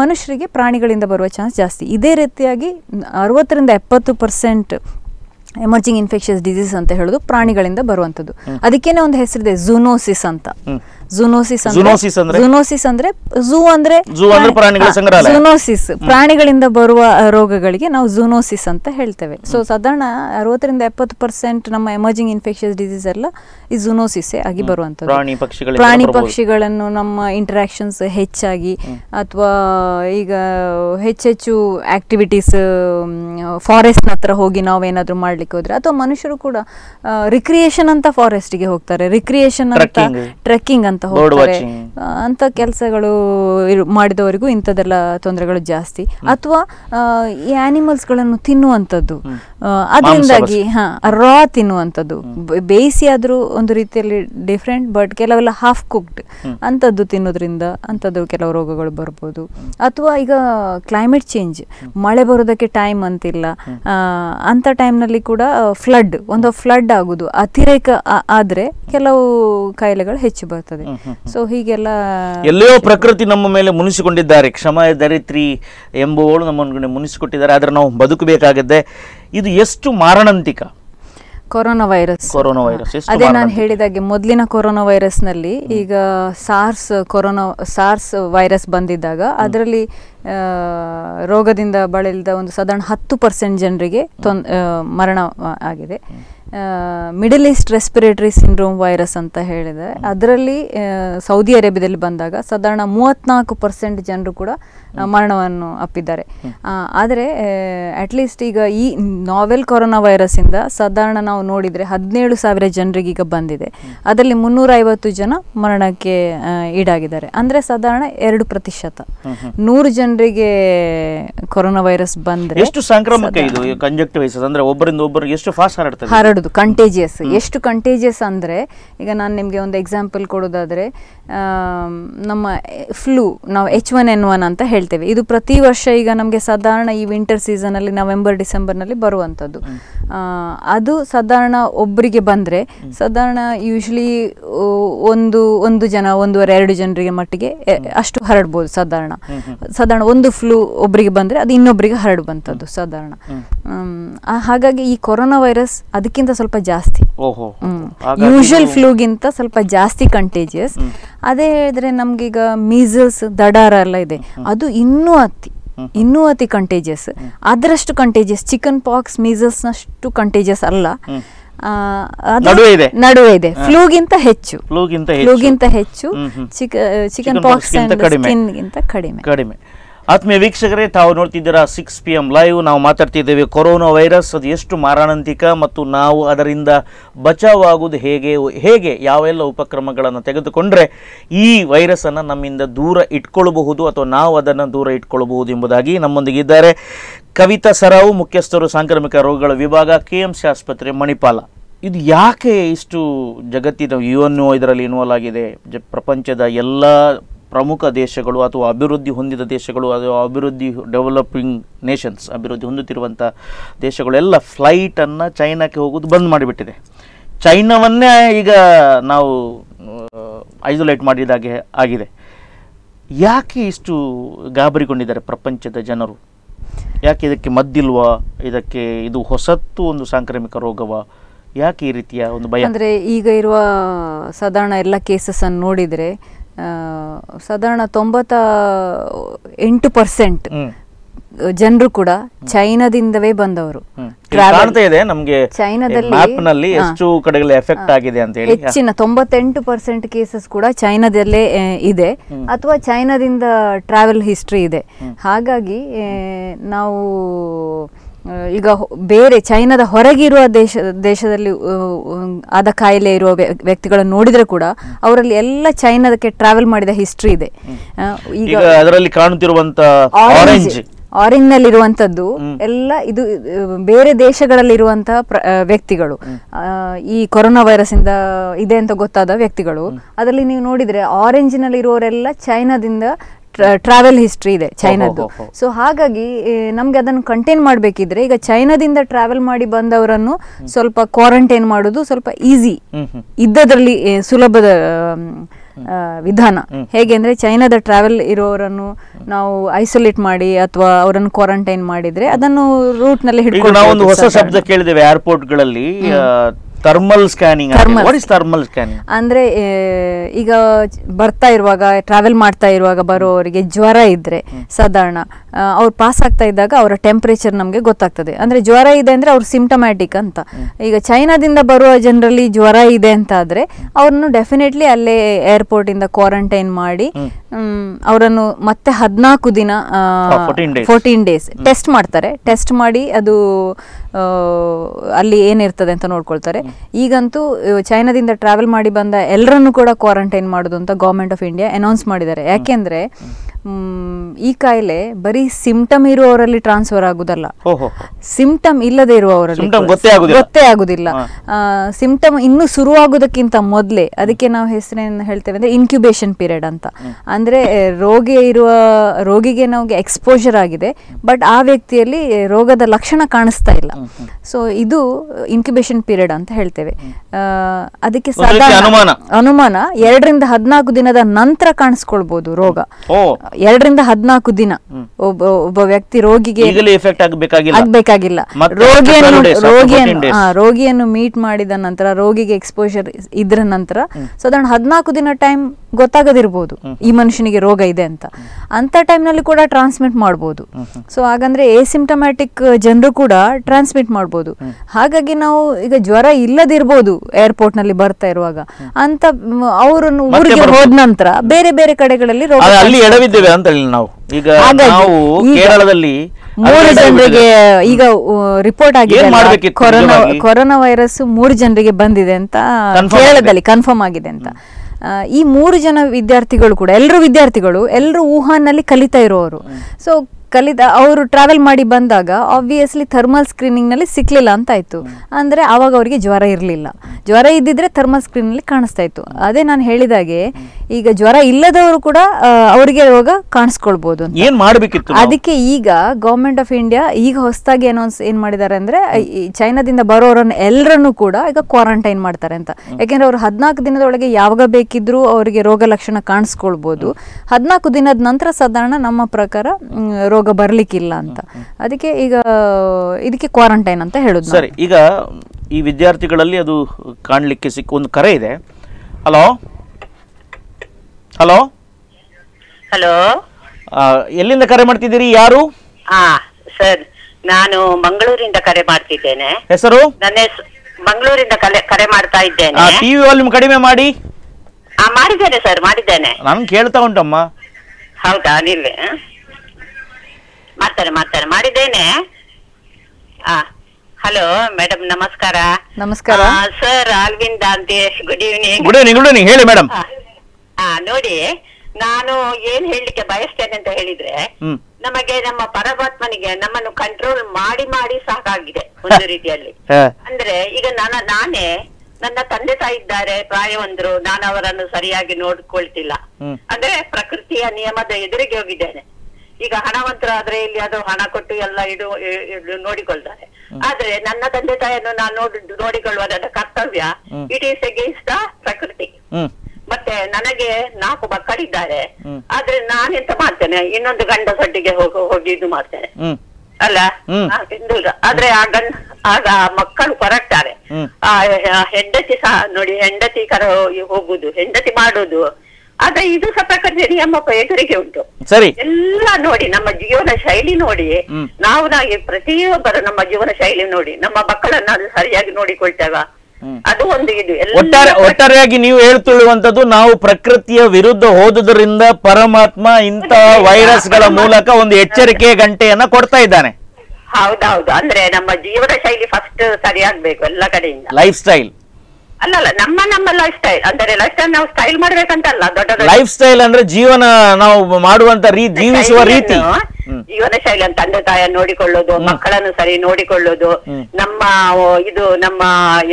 ಮನುಷ್ಯರಿಗೆ ಪ್ರಾಣಿಗಳಿಂದ ಬರುವ ಚಾನ್ಸ್ ಜಾಸ್ತಿ. ಇದೇ ರೀತಿಯಾಗಿ ಅರವತ್ತರಿಂದ ಎಪ್ಪತ್ತು ಪರ್ಸೆಂಟ್ ಎಮರ್ಜಿಂಗ್ ಇನ್ಫೆಕ್ಷಸ್ ಡಿಸೀಸ್ ಅಂತ ಹೇಳೋದು ಪ್ರಾಣಿಗಳಿಂದ ಬರುವಂಥದ್ದು ಅದಕ್ಕೇನೆ ಒಂದು ಹೆಸರಿದೆ ಝೂನೋಸಿಸ್ ಅಂತ. ಝೂನೋಸಿಸ್ Zoonosis ಅಂದ್ರೆ? ಝೂನೋಸಿಸ್ ಅಂದ್ರೆ ಝೂ ಅಂದ್ರೆ Zoo ಅಂದ್ರೆ ಪ್ರಾಣಿಗಳ ಸಂಗ್ರಹಾಲಯ. ಝೂನೋಸಿಸ್ ಪ್ರಾಣಿಗಳಿಂದ ಬರುವ ರೋಗಗಳಿಗೆ ನಾವು ಝೂನೋಸಿಸ್ ಅಂತ ಹೇಳ್ತೇವೆ. ಸೊ ಸಾಧಾರಣ ಅರವತ್ತರಿಂದ ಎಪ್ಪತ್ತು ಪರ್ಸೆಂಟ್ ನಮ್ಮ ಎಮರ್ಜಿಂಗ್ ಇನ್ಫೆಕ್ಷಸ್ ಡಿಸೀಸ್ ಎಲ್ಲ ಈ ಝೂನೋಸಿಸ್ ಆಗಿ ಬರುವಂತದ್ದು ಪ್ರಾಣಿ ಪಕ್ಷಿಗಳು ಪ್ರಾಣಿ ಪಕ್ಷಿಗಳನ್ನು ನಮ್ಮ ಇಂಟರಾಕ್ಷನ್ಸ್ ಹೆಚ್ಚಾಗಿ ಅಥವಾ ಈಗ ಹೆಚ್ಚೆಚ್ಚು ಆಕ್ಟಿವಿಟೀಸ್ ಫಾರೆಸ್ಟ್ ಹತ್ರ ಹೋಗಿ ನಾವೇನಾದ್ರೂ ಮಾಡ್ಲಿಕ್ಕೆ ಹೋದ್ರೆ ಅಥವಾ ಮನುಷ್ಯರು ಕೂಡ ರಿಕ್ರಿಯೇಷನ್ ಅಂತ ಫಾರೆಸ್ಟ್ಗೆ ಹೋಗ್ತಾರೆ. ರಿಕ್ರಿಯೇಷನ್ ಅಂತ. ಟ್ರೆಕ್ಕಿಂಗ್ ಅಂತ Bird ಹೋಗ್ತಾರೆ. ಅಂತ ಕೆಲಸಗಳು ಮಾಡಿದವರಿಗೂ ಇಂಥದ್ದೆಲ್ಲ ತೊಂದರೆಗಳು ಜಾಸ್ತಿ. ಅಥವಾ ಈ ಆನಿಮಲ್ಸ್ಗಳನ್ನು ತಿನ್ನುವಂಥದ್ದು. ಅದರಿಂದಾಗಿ ಹಾ ರಾ ತಿನ್ನುವಂಥದ್ದು. ಬೇಯಿಸಿ ಆದರೂ ಒಂದು ರೀತಿಯಲ್ಲಿ ಡಿಫ್ರೆಂಟ್ ಬಟ್ ಕೆಲವೆಲ್ಲ ಹಾಫ್ ಕುಕ್ಡ್ ಅಂಥದ್ದು ತಿನ್ನೋದ್ರಿಂದ ಅಂಥದ್ದು ಕೆಲವು ರೋಗಗಳು ಬರ್ಬೋದು. ಅಥವಾ ಈಗ ಕ್ಲೈಮೇಟ್ ಚೇಂಜ್ ಮಳೆ ಬರೋದಕ್ಕೆ ಟೈಮ್ ಅಂತಿಲ್ಲ. ಅಂಥ ಟೈಮ್ನಲ್ಲಿ ಕೂಡ ಫ್ಲಡ್ ಒಂದು ಫ್ಲಡ್ ಆಗೋದು. ಅತಿರೇಕ ಆದ್ರೆ ಕೆಲವು ಕಾಯಿಲೆಗಳು ಹೆಚ್ಚು ಬರ್ತದೆ. ಸೊ ಹೀಗೆಲ್ಲ ಎಲ್ಲೋ ಪ್ರಕೃತಿ ನಮ್ಮ ಮೇಲೆ ಮುನಿಸಿಕೊಂಡಿದ್ದಾರೆ. ಕ್ಷಮ ದರಿತ್ರಿ ಎಂಬುವಳು ನಮ್ಮನ್ನು ಮುನಿಸಿಕೊಟ್ಟಿದ್ದಾರೆ. ಆದರೆ ನಾವು ಬದುಕಬೇಕಾಗದ್ದೆ. ಇದು ಎಷ್ಟು ಮಾರಣಾಂತಿಕ? Corona virus. Corona virus. ಅದೇ ನಾನು? ಹೇಳಿದಾಗೆ ಮೊದಲಿನ ಕೊರೋನಾ ವೈರಸ್ನಲ್ಲಿ ಈಗ ಸಾರ್ಸ್ ಕೊರೋನಾ ಸಾರ್ಸ್ ವೈರಸ್ ಬಂದಿದ್ದಾಗ ಅದರಲ್ಲಿ ರೋಗದಿಂದ ಬಳಲಿದ ಒಂದು ಸಾಧಾರಣ ಹತ್ತು ಪರ್ಸೆಂಟ್ ಜನರಿಗೆ ತೊಂದ್ ಮರಣ ಆಗಿದೆ. Middle east respiratory syndrome virus ಅಂತ ಹೇಳಿದರೆ ಅದರಲ್ಲಿ ಸೌದಿ ಅರೇಬಿಯಾದಲ್ಲಿ ಬಂದಾಗ ಸಾಧಾರಣ ಮೂವತ್ನಾಲ್ಕು ಪರ್ಸೆಂಟ್ ಜನರು ಕೂಡ ಮರಣವನ್ನು ಅಪ್ಪಿದ್ದಾರೆ. ಆದರೆ ಅಟ್ಲೀಸ್ಟ್ ಈಗ ಈ ನಾವೆಲ್ ಕೊರೋನಾ ವೈರಸ್ ಇಂದ ಸಾಧಾರಣ ನಾವು ನೋಡಿದ್ರೆ ಹದಿನೇಳು ಸಾವಿರ ಜನರಿಗೆ ಈಗ ಬಂದಿದೆ. ಅದರಲ್ಲಿ ಮುನ್ನೂರ ಐವತ್ತು ಜನ ಮರಣಕ್ಕೆ ಈಡಾಗಿದ್ದಾರೆ. ಅಂದ್ರೆ ಸಾಧಾರಣ ಎರಡು ಪ್ರತಿಶತ. ನೂರು ಜನರಿಗೆ ಕೊರೋನಾ ವೈರಸ್ ಬಂದ್ರೆ ಎಷ್ಟು ಸಾಂಕ್ರಾಮಿಕ ಇದು ಕಂಜಕ್ಟಿವೈಸಸ್ ಅಂದ್ರೆ ಒಬ್ಬರಿಂದ ಒಬ್ಬರು ಎಷ್ಟು ಫಾಸ್ಟ್ ಹರಡ್ತದೆ? ಹರಡುದು ಕಂಟೇಜಿಯಸ್ ಎಷ್ಟು ಕಂಟೇಜಿಯಸ್ ಅಂದ್ರೆ ಈಗ ನಾನು ನಿಮಗೆ ಒಂದು ಎಕ್ಸಾಂಪಲ್ ಕೊಡೋದಾದ್ರೆ ನಮ್ಮ ಫ್ಲೂ ನಾವು ಎಚ್ ಒನ್ ಎನ್ ಒನ್ ಅಂತ ಹೇಳ್ತೇವೆ. ಇದು ಪ್ರತಿ ವರ್ಷ ಈಗ ನಮಗೆ ಸಾಧಾರಣ ಈ ವಿಂಟರ್ ಸೀಸನ್ ಅಲ್ಲಿ ನವೆಂಬರ್ ಡಿಸೆಂಬರ್ನಲ್ಲಿ ಆ, ಅದು ಸಾಧಾರಣ ಒಬ್ಬರಿಗೆ ಬಂದ್ರೆ ಸಾಧಾರಣ ಯೂಶ್ವಲಿ ಒಂದು ಒಂದು ಜನ ಒಂದೂವರೆ ಎರಡು ಜನರಿಗೆ ಮಟ್ಟಿಗೆ ಅಷ್ಟು ಹರಡ್ಬೋದು ಸಾಧಾರಣ. ಸಾಧಾರಣ ಸಾಧಾರಣ ಒಂದು ಫ್ಲೂ ಒಬ್ಬರಿಗೆ ಬಂದರೆ ಅದು ಇನ್ನೊಬ್ಬರಿಗೆ ಹರಡುವಂಥದ್ದು ಸಾಧಾರಣ. ಹಾಗಾಗಿ ಈ ಕೊರೋನಾ ವೈರಸ್ ಅದಕ್ಕಿಂತ ಸ್ವಲ್ಪ ಜಾಸ್ತಿ. ಯೂಶುವಲ್ ಫ್ಲೂಗಿಂತ ಸ್ವಲ್ಪ ಜಾಸ್ತಿ ಕಂಟೇಜಿಯಸ್ ಅದೇ ಹೇಳಿದ್ರೆ ನಮ್ಗೀಗ ಮೀಸಲ್ಸ್ ದಡಾರ ಎಲ್ಲ ಇದೆ. ಅದು ಇನ್ನೂ ಅತಿ ಇನ್ನೂ ಅತಿ ಕಂಟೇಜಿಯಸ್ ಅದರಷ್ಟು ಕಂಟೇಜಿಯಸ್ ಚಿಕನ್ ಪಾಕ್ಸ್ ಮೀಸಲ್ಸ್ನಷ್ಟು ಕಂಟೇಜಿಯಸ್ ಅಲ್ಲ. ನಡುವೆ ಇದೆ. ನಡುವೆ ಇದೆ. ಫ್ಲೂಗಿಂತ ಹೆಚ್ಚು. ಫ್ಲೂಗಿಂತ ಹೆಚ್ಚು. ಚಿಕನ್ ಪಾಕ್ಸ್ ಗಿಂತ ಕಡಿಮೆ. ಆತ್ಮೀಯ ವೀಕ್ಷಕರೇ, ತಾವು ನೋಡ್ತಿದ್ದೀರಾ ಸಿಕ್ಸ್ ಪಿ ಎಂ ಲೈವ್ ನಾವು ಮಾತಾಡ್ತಿದ್ದೇವೆ ಕೊರೋನಾ ವೈರಸ್, ಅದು ಎಷ್ಟು ಮಾರಣಾಂತಿಕ ಮತ್ತು ನಾವು ಅದರಿಂದ ಬಚಾವಾಗುವುದು ಹೇಗೆ ಹೇಗೆ ಯಾವೆಲ್ಲ ಉಪಕ್ರಮಗಳನ್ನು ತೆಗೆದುಕೊಂಡ್ರೆ ಈ ವೈರಸನ್ನು ನಮ್ಮಿಂದ ದೂರ ಇಟ್ಕೊಳ್ಳಬಹುದು ಅಥವಾ ನಾವು ಅದನ್ನು ದೂರ ಇಟ್ಕೊಳ್ಳಬಹುದು ಎಂಬುದಾಗಿ ನಮ್ಮೊಂದಿಗೆ ಇದ್ದಾರೆ ಕವಿತಾ ಸರಾವು, ಮುಖ್ಯಸ್ಥರು ಸಾಂಕ್ರಾಮಿಕ ರೋಗಗಳ ವಿಭಾಗ ಕೆ ಎಂ ಸಿ ಆಸ್ಪತ್ರೆ, ಮಣಿಪಾಲ. ಇದು ಯಾಕೆ ಇಷ್ಟು ಜಗತ್ತಿನ ಯು ಎನ್ ಇದರಲ್ಲಿ ಇನ್ವಾಲ್ವ್ ಆಗಿದೆ? ಪ್ರಪಂಚದ ಎಲ್ಲ ಪ್ರಮುಖ ದೇಶಗಳು ಅಥವಾ ಅಭಿವೃದ್ಧಿ ಹೊಂದಿದ ದೇಶಗಳು ಅಥವಾ ಅಭಿವೃದ್ಧಿ ಡೆವಲಪಿಂಗ್ ನೇಷನ್ಸ್ ಅಭಿವೃದ್ಧಿ ಹೊಂದುತ್ತಿರುವಂಥ ದೇಶಗಳೆಲ್ಲ ಫ್ಲೈಟನ್ನು ಚೈನಾಕ್ಕೆ ಹೋಗೋದು ಬಂದ್ ಮಾಡಿಬಿಟ್ಟಿದೆ. ಚೈನಾವನ್ನೇ ಈಗ ನಾವು ಐಸೋಲೇಟ್ ಮಾಡಿದಾಗೆ ಆಗಿದೆ. ಯಾಕೆ ಇಷ್ಟು ಗಾಬರಿಗೊಂಡಿದ್ದಾರೆ ಪ್ರಪಂಚದ ಜನರು? ಯಾಕೆ ಇದಕ್ಕೆ ಮದ್ದಿಲ್ವಾ? ಇದಕ್ಕೆ ಇದು ಹೊಸತ್ತು ಒಂದು ಸಾಂಕ್ರಾಮಿಕ ರೋಗವ? ಯಾಕೆ ಈ ರೀತಿಯ ಒಂದು ಭಯ? ಅಂದರೆ ಈಗ ಇರುವ ಸಾಧಾರಣ ಎಲ್ಲ ಕೇಸಸ್ ಅನ್ನು ನೋಡಿದ್ರೆ ಸಾಧಾರಣ ತೊಂಬತ್ತ ಎಂಟು ಪರ್ಸೆಂಟ್. ಜನರು ಕೂಡ ಚೈನಾದಿಂದವೇ ಬಂದವರು. ಇದೆ ನಮ್ಗೆ ಚೈನಾದಲ್ಲಿ. ಎಷ್ಟು ಕಡೆಗಳಲ್ಲಿ ಎಫೆಕ್ಟ್ ಆಗಿದೆ ಅಂತ ಹೇಳಿ. ಹೆಚ್ಚಿನ ತೊಂಬತ್ತೆಂಟು ಪರ್ಸೆಂಟ್ ಕೇಸಸ್ ಕೂಡ ಚೈನಾದಲ್ಲೇ ಇದೆ. ಅಥವಾ ಚೈನಾದಿಂದ ಟ್ರಾವೆಲ್ ಹಿಸ್ಟ್ರಿ ಇದೆ. ಹಾಗಾಗಿ ನಾವು ಈಗ ಬೇರೆ ಚೈನಾದ ಹೊರಗಿರುವ ದೇಶ ದೇಶದಲ್ಲಿ ಆದ ಕಾಯಿಲೆ ಇರುವ ವ್ಯ- ವ್ಯಕ್ತಿಗಳನ್ನು ನೋಡಿದ್ರೆ ಕೂಡ ಅವರಲ್ಲಿ ಎಲ್ಲ ಚೈನಾದಕ್ಕೆ ಟ್ರಾವೆಲ್ ಮಾಡಿದ ಹಿಸ್ಟ್ರಿ ಇದೆ. ಈಗ ಅದರಲ್ಲಿ ಕಾಣುತ್ತಿರುವಂತ ಆರೆಂಜ್ ಆರೆಂಜ್ನಲ್ಲಿ ಇರುವಂತದ್ದು ಎಲ್ಲ ಇದು ಬೇರೆ ದೇಶಗಳಲ್ಲಿ ಇರುವಂತ ವ್ಯಕ್ತಿಗಳು. ಈ ಕೊರೋನಾ ವೈರಸ್ ಇಂದ ಇದೆ ಅಂತ ಗೊತ್ತಾದ ವ್ಯಕ್ತಿಗಳು. ಅದರಲ್ಲಿ ನೀವು ನೋಡಿದ್ರೆ ಆರೆಂಜ್ನಲ್ಲಿ ಇರುವವರೆಲ್ಲ ಚೈನಾದಿಂದ ಟ್ರಾವೆಲ್ ಹಿಸ್ಟ್ರಿ ಇದೆ ಚೈನಾದ್ದು. ಸೊ ಹಾಗಾಗಿ ನಮ್ಗೆ ಅದನ್ನು ಕಂಟೈನ್ ಮಾಡಬೇಕಿದ್ರೆ ಈಗ ಚೈನಾದಿಂದ ಟ್ರಾವೆಲ್ ಮಾಡಿ ಬಂದವರನ್ನು ಸ್ವಲ್ಪ ಕ್ವಾರಂಟೈನ್ ಮಾಡೋದು ಸ್ವಲ್ಪ ಈಸಿ ಇದ್ದದ್ರಲ್ಲಿ ಸುಲಭದ ವಿಧಾನ. ಹೇಗೆ ಅಂದರೆ ಚೈನಾದ ಟ್ರಾವೆಲ್ ಇರೋರನ್ನು ನಾವು ಐಸೋಲೇಟ್ ಮಾಡಿ ಅಥವಾ ಅವರನ್ನು ಕ್ವಾರಂಟೈನ್ ಮಾಡಿದ್ರೆ ಅದನ್ನು ರೂಟ್ನಲ್ಲಿ ನಲ್ಲಿ ಈಗ ನಾವೊಂದು ಹೊಸ ಹಿಡ್ಕೊಂಡು ಶಬ್ದ ಕೇಳಿದ್ದೇವೆ ಏರ್ಪೋರ್ಟ್ಗಳಲ್ಲಿ thermal scanning Thermal. What is thermal scanning ಅಂದ್ರೆ ಈಗ ಚ- ಬರ್ತಾ ಇರುವಾಗ ಟ್ರಾವೆಲ್ ಮಾಡ್ತಾ ಇರುವಾಗ ಬರೋವರಿಗೆ ಜ್ವರ ಇದ್ರೆ ಸಾಧಾರಣ ಅವ್ರು ಪಾಸ್ ಆಗ್ತಾ ಇದ್ದಾಗ ಅವರ ಟೆಂಪರೇಚರ್ ನಮಗೆ ಗೊತ್ತಾಗ್ತದೆ. ಅಂದ್ರೆ ಜ್ವರ ಇದೆ ಅಂದ್ರೆ ಅವ್ರು ಸಿಂಪ್ಟಮ್ಯಾಟಿಕ್ ಅಂತ. ಈಗ ಚೈನಾದಿಂದ ಬರುವ ಜನರಲ್ಲಿ ಜ್ವರ ಇದೆ ಅಂತ ಆದ್ರೆ ಅವ್ರನ್ನು ಡೆಫಿನೆಟ್ಲಿ ಅಲ್ಲೇ ಏರ್ಪೋರ್ಟ್ ಇಂದ ಕ್ವಾರಂಟೈನ್ ಮಾಡಿ ಅವರನ್ನು ಮತ್ತೆ ಹದಿನಾಲ್ಕು ದಿನ ಹಾ, 14 days. ಫೋರ್ಟೀನ್ ಡೇಸ್ ಟೆಸ್ಟ್ ಮಾಡ್ತಾರೆ. ಟೆಸ್ಟ್ ಮಾಡಿ ಅದು ಆ, ಅಲ್ಲಿ ಏನಿರ್ತದೆ ಅಂತ ನೋಡ್ಕೊಳ್ತಾರೆ. ಈಗಂತೂ ಚೈನಾದಿಂದ ಟ್ರಾವೆಲ್ ಮಾಡಿ ಬಂದ ಎಲ್ಲರನ್ನು ಕೂಡ ಕ್ವಾರಂಟೈನ್ ಮಾಡೋದು ಅಂತ ಗೌರ್ಮೆಂಟ್ ಆಫ್ ಇಂಡಿಯಾ ಅನೌನ್ಸ್ ಮಾಡಿದ್ದಾರೆ. ಯಾಕೆಂದ್ರೆ ಈ ಕಾಯಿಲೆ ಬರೀ ಸಿಂಪ್ಟಮ್ ಇರುವವರಲ್ಲಿ ಟ್ರಾನ್ಸ್ಫರ್ ಆಗುದಲ್ಲ. ಸಿಂಪ್ಟಮ್ ಇಲ್ಲದೆ ಇರುವವರಲ್ಲಿ Symptom ಗೊತ್ತೇ ಆಗುದಿಲ್ಲ. ಗೊತ್ತೇ ಆಗುದಿಲ್ಲ. ಸಿಂಪ್ಟಮ್ ಇನ್ನು ಶುರುವಾಗುವುದಕ್ಕಿಂತ ಮೊದಲೇ ಅದಕ್ಕೆ ನಾವು ಹೆಸರೇನು ಹೇಳ್ತೇವೆ ಅಂದ್ರೆ ಇನ್ಕ್ಯುಬೇಷನ್ ಪೀರಿಯಡ್ ಅಂತ. ಅಂದ್ರೆ ರೋಗಿ ಇರುವ ರೋಗಿಗೆ ನಮಗೆ ಎಕ್ಸ್ಪೋಜರ್ ಆಗಿದೆ ಬಟ್ ಆ ವ್ಯಕ್ತಿಯಲ್ಲಿ ರೋಗದ ಲಕ್ಷಣ ಕಾಣಿಸ್ತಾ ಇಲ್ಲ. ಸೊ ಇದು ಇನ್ಕ್ಯುಬೇಷನ್ ಪೀರಿಯಡ್ ಅಂತ ಹೇಳ್ತೇವೆ. ಆ, ಅದಕ್ಕೆ ಅನುಮಾನ. ಅನುಮಾನ ಎರಡರಿಂದ ಹದಿನಾಲ್ಕು ದಿನದ ನಂತರ ಕಾಣಿಸ್ಕೊಳ್ಬಹುದು ರೋಗ. ಎರಡರಿಂದ ಹದಿನಾಲ್ಕು ದಿನ ಒಬ್ಬ ಒಬ್ಬ ವ್ಯಕ್ತಿ ರೋಗಿಗೆ ಈಗಲೇ ಎಫೆಕ್ಟ್ ಆಗಬೇಕಾಗಿಲ್ಲ. ಆಗ್ಬೇಕಾಗಿಲ್ಲ. ರೋಗಿಯನ್ನು 12 days, after 14 ರೋಗಿಯನ್ನು ರೋಗಿಯನ್ನು ಮೀಟ್ ಮಾಡಿದ ನಂತರ ರೋಗಿಗೆ ಎಕ್ಸ್ಪೋಜರ್ ಇದ್ರ ನಂತರ ಸಾಧಾರಣ ಹದಿನಾಲ್ಕು ದಿನ ಟೈಮ್ ಗೊತ್ತಾಗದಿರ್ಬೋದು. ಈ ಮನುಷ್ಯನಿಗೆ ರೋಗ ಇದೆ ಅಂತ. ಅಂತ ಟೈಮ್ನಲ್ಲಿ ಕೂಡ ಟ್ರಾನ್ಸ್ಮಿಟ್ ಮಾಡ್ಬೋದು. ಸೊ ಹಾಗಂದ್ರೆ ಸಿಂಪ್ಟಮ್ಯಾಟಿಕ್ ಜನರು ಕೂಡ ಟ್ರಾನ್ಸ್ಮಿಟ್ ಮಾಡ್ಬೋದು. ಹಾಗಾಗಿ ನಾವು ಈಗ ಜ್ವರ ಇಲ್ಲದಿರ್ಬೋದು ಏರ್ಪೋರ್ಟ್ನಲ್ಲಿ ಬರ್ತಾ ಇರುವಾಗ. ಅಂತ ಅವರನ್ನು ಊರಿಗೆ ಹೋದ ನಂತರ ಬೇರೆ ಬೇರೆ ಕಡೆಗಳಲ್ಲಿ ಅಲ್ಲಿ ಎಡವಿದ್ದೇವೆ ಅಂತ ಹೇಳಿ ನಾವು. ಈಗ ನಾವು ಕೇರಳದಲ್ಲಿ ಮೂರು ಜನರಿಗೆ ಈಗ ರಿಪೋರ್ಟ್ ಆಗಿದೆ? ಕೊರೋನಾ ಕೊರೋನಾ ವೈರಸ್ ಮೂರು ಜನರಿಗೆ ಬಂದಿದೆ ಅಂತ ಕೇರಳದಲ್ಲಿ ಕನ್ಫರ್ಮ್ ಆಗಿದೆ ಅಂತ. ಈ ಮೂರು ಜನ ವಿದ್ಯಾರ್ಥಿಗಳು ಕೂಡ ಎಲ್ಲರೂ ವಿದ್ಯಾರ್ಥಿಗಳು ಎಲ್ಲರೂ ವುಹಾನ್ನಲ್ಲಿ ಕಲಿತಾ ಇರೋರು. ಸೊ ಕಲಿತ ಅವರು ಟ್ರಾವೆಲ್ ಮಾಡಿ ಬಂದಾಗ ಆಬ್ವಿಯಸ್ಲಿ ಥರ್ಮಲ್ ಸ್ಕ್ರೀನಿಂಗ್ನಲ್ಲಿ ಸಿಕ್ಲಿಲ್ಲ ಅಂತ ಆಯ್ತು. ಅಂದ್ರೆ ಅವಾಗ ಅವರಿಗೆ ಜ್ವರ ಇರಲಿಲ್ಲ. ಜ್ವರ ಇದ್ದಿದ್ರೆ ಥರ್ಮಲ್ ಸ್ಕ್ರೀನ್ನಲ್ಲಿ ಕಾಣಿಸ್ತಾ ಇತ್ತು. ಅದೇ ನಾನು ಹೇಳಿದಾಗೆ ಈಗ ಜ್ವರ ಇಲ್ಲದವರು ಕೂಡ ಅವರಿಗೆ ರೋಗ ಕಾಣಿಸ್ಕೊಳ್ಬೋದು ಏನು ಮಾಡಬೇಕಿತ್ತು ಅದಕ್ಕೆ ಈಗ ಗೌರ್ಮೆಂಟ್ ಆಫ್ ಇಂಡಿಯಾ ಈಗ ಹೊಸದಾಗಿ ಅನೌನ್ಸ್ ಏನು ಮಾಡಿದ್ದಾರೆ ಅಂದ್ರೆ ಚೈನಾದಿಂದ ಬರೋರನ್ನು ಎಲ್ಲರನ್ನು ಕೂಡ ಈಗ ಕ್ವಾರಂಟೈನ್ ಮಾಡ್ತಾರೆ ಅಂತ. ಯಾಕೆಂದರೆ ಅವರು ಹದಿನಾಲ್ಕು ದಿನದೊಳಗೆ ಯಾವಾಗ ಬೇಕಿದ್ರೂ ಅವರಿಗೆ ರೋಗ ಲಕ್ಷಣ ಕಾಣಿಸ್ಕೊಳ್ಬೋದು. ಹದಿನಾಲ್ಕು ದಿನದ ನಂತರ ಸಾಧಾರಣ ನಮ್ಮ ಪ್ರಕಾರ ರೋಗ ಬರ್ಲಿಕ್ಕಿಲ್ಲ ಅಂತ. ಅದಕ್ಕೆ ಈಗ ಇದಕ್ಕೆ ಕ್ವಾರಂಟೈನ್ ಅಂತ ಹೇಳುದು. ಸರಿ ಈಗ ಈ ವಿದ್ಯಾರ್ಥಿಗಳಲ್ಲಿ ಅದು ಕಾಣಲಿಕ್ಕೆ ಸಿಕ್ಕ ಒಂದು ಕರೆ ಇದೆ. ಹಲೋ? ಹಲೋ? ಹಲೋ? ಎಲ್ಲಿಂದ ಕರೆ ಮಾಡ್ತಿದ್ದೀರಿ ಯಾರು? ಹಾ ಸರ್ ನಾನು ಮಂಗಳೂರಿಂದ ಕರೆ ಮಾಡ್ತಿದ್ದೇನೆ. ಹೆಸರು? ನನ್ನ ಹೆಸರು ಮಂಗಳೂರಿಂದ ಕಲೆ ಕರೆ ಮಾಡ್ತಾ ಇದ್ದೇನೆ. ಟಿವಿ ವಾಲ್ಯೂಮ್ ಕಡಿಮೆ ಮಾಡಿ. ಮಾಡಿದ್ದೇನೆ ಸರ್ ಮಾಡಿದ್ದೇನೆ. ನಾನು ಕೇಳ್ತಾ ಉಂಟಮ್ಮ. ಹೌದಾ ನೀವೇ? ಮಾಡ್ತಾರೆ ಮಾಡ್ತಾರೆ. ಮಾಡಿದ್ದೇನೆ. ಹಲೋ ಮೇಡಮ್ ನಮಸ್ಕಾರ. ನಮಸ್ಕಾರ. ಸರ್ ಅಲ್ವಿಂದ ಅಂತ good evening good evening good evening ಹೇಳಿ ಮೇಡಮ್. ಹಾ ನೋಡಿ ನಾನು ಏನ್ ಹೇಳಲಿಕ್ಕೆ ಬಯಸ್ತೇನೆ ಅಂತ ಹೇಳಿದ್ರೆ ನಮಗೆ ನಮ್ಮ ಪರಮಾತ್ಮನಿಗೆ ನಮ್ಮನ್ನು ಕಂಟ್ರೋಲ್ ಮಾಡಿ ಮಾಡಿ ಸಾಕಾಗಿದೆ ಒಂದು ರೀತಿಯಲ್ಲಿ. ಅಂದ್ರೆ ಈಗ ನಾನು ನಾನೇ ನನ್ನ ತಂದೆ ತಾಯಿ ಇದ್ದಾರೆ ಪ್ರಾಯವಂತರು ನಾನು ಅವರನ್ನು ಸರಿಯಾಗಿ ನೋಡ್ಕೊಳ್ತಿಲ್ಲ. ಅಂದ್ರೆ ಪ್ರಕೃತಿಯ ನಿಯಮದ ಎದುರಿಗೆ ಹೋಗಿದ್ದೇನೆ. ಈಗ ಹಣವಂತರಾದ್ರೆ ಇಲ್ಲಿ ಅದು ಹಣ ಕೊಟ್ಟು ಎಲ್ಲ ಇಡು ನೋಡಿಕೊಳ್ತಾರೆ. ಆದ್ರೆ ನನ್ನ ತಂದೆ ತಾಯಿಯನ್ನು ನಾನು ನೋಡಿ ನೋಡಿಕೊಳ್ಳುವ ನನ್ನ ಕರ್ತವ್ಯ. ಇಟ್ ಈಸ್ ಅಗೇನ್ಸ್ಟ್ ದ ಪ್ರಕೃತಿ. ಮತ್ತೆ ನನಗೆ ನಾಲ್ಕು ಮಕ್ಕಳಿದ್ದಾರೆ. ಆದ್ರೆ ನಾನೆಂತ ಮಾಡ್ತೇನೆ? ಇನ್ನೊಂದು ಗಂಡಸೊಟ್ಟಿಗೆ ಹೋಗಿ ಹೋಗಿ ಇದು ಮಾಡ್ತೇನೆ. ಅಲ್ಲ? ಆದ್ರೆ ಆ ಗಂಡ ಆಗ ಮಕ್ಕಳು ಕೊರಗ್ತಾರೆ ಆ ಹೆಂಡತಿ ಸಹ ನೋಡಿ ಹೆಂಡತಿ ಕರ ಹೋಗುದು ಹೆಂಡತಿ ಮಾಡುದು. ಆದ್ರೆ ಇದು ಸಹ ಪ್ರಕೃತಿಯ ನಿಯಮ ಎದುರಿಗೆ ಉಂಟು. ಸರಿ. ಎಲ್ಲ ನೋಡಿ ನಮ್ಮ ಜೀವನ ಶೈಲಿ ನೋಡಿ. ನಾವು ನಾಗಿ ಪ್ರತಿಯೊಬ್ಬರು ನಮ್ಮ ಜೀವನ ಶೈಲಿ ನೋಡಿ. ನಮ್ಮ ಮಕ್ಕಳನ್ನ ಅದು ಸರಿಯಾಗಿ ನೋಡಿಕೊಳ್ತೇವ. ಅದು ಒಂದು ಇದು. ಒಟ್ಟಾರೆ ಒಟ್ಟಾರೆಯಾಗಿ ನೀವು ಹೇಳ್ತಿರುವಂತದ್ದು ನಾವು ಪ್ರಕೃತಿಯ ವಿರುದ್ಧ ಹೋದುದರಿಂದ ಪರಮಾತ್ಮ ಇಂಥ ವೈರಸ್ಗಳ ಮೂಲಕ ಒಂದು ಎಚ್ಚರಿಕೆ ಗಂಟೆಯನ್ನ ಕೊಡ್ತಾ ಇದ್ದಾನೆ. ಹೌದೌದು. ಅಂದ್ರೆ ನಮ್ಮ ಜೀವನ ಶೈಲಿ ಫಸ್ಟ್ ಸರಿಯಾಗ್ಬೇಕು ಎಲ್ಲ ಕಡೆಯಿಂದ. ಲೈಫ್ ಸ್ಟೈಲ್ ಅಲ್ಲಲ್ಲ ನಮ್ಮ ನಮ್ಮ ಲೈಫ್ ಸ್ಟೈಲ್ ಅಂದ್ರೆ ಲೈಫ್ ಸ್ಟೈಲ್ ನಾವು ಸ್ಟೈಲ್ ಮಾಡ್ಬೇಕಂತಲ್ಲ ದೊಡ್ಡ ದೊಡ್ಡ ಲೈಫ್ ಸ್ಟೈಲ್ ಅಂದ್ರೆ ಜೀವನ ನಾವು ಮಾಡುವಂತ ರೀತಿ ಜೀವಿಸುವ ರೀತಿ. ಜೀವನ ಶೈಲಿ ಅಂತ ತಂದೆ ತಾಯ ನೋಡಿಕೊಳ್ಳೋದು ಮಕ್ಕಳನ್ನು ಸರಿ ನೋಡಿಕೊಳ್ಳೋದು ನಮ್ಮ ಇದು ನಮ್ಮ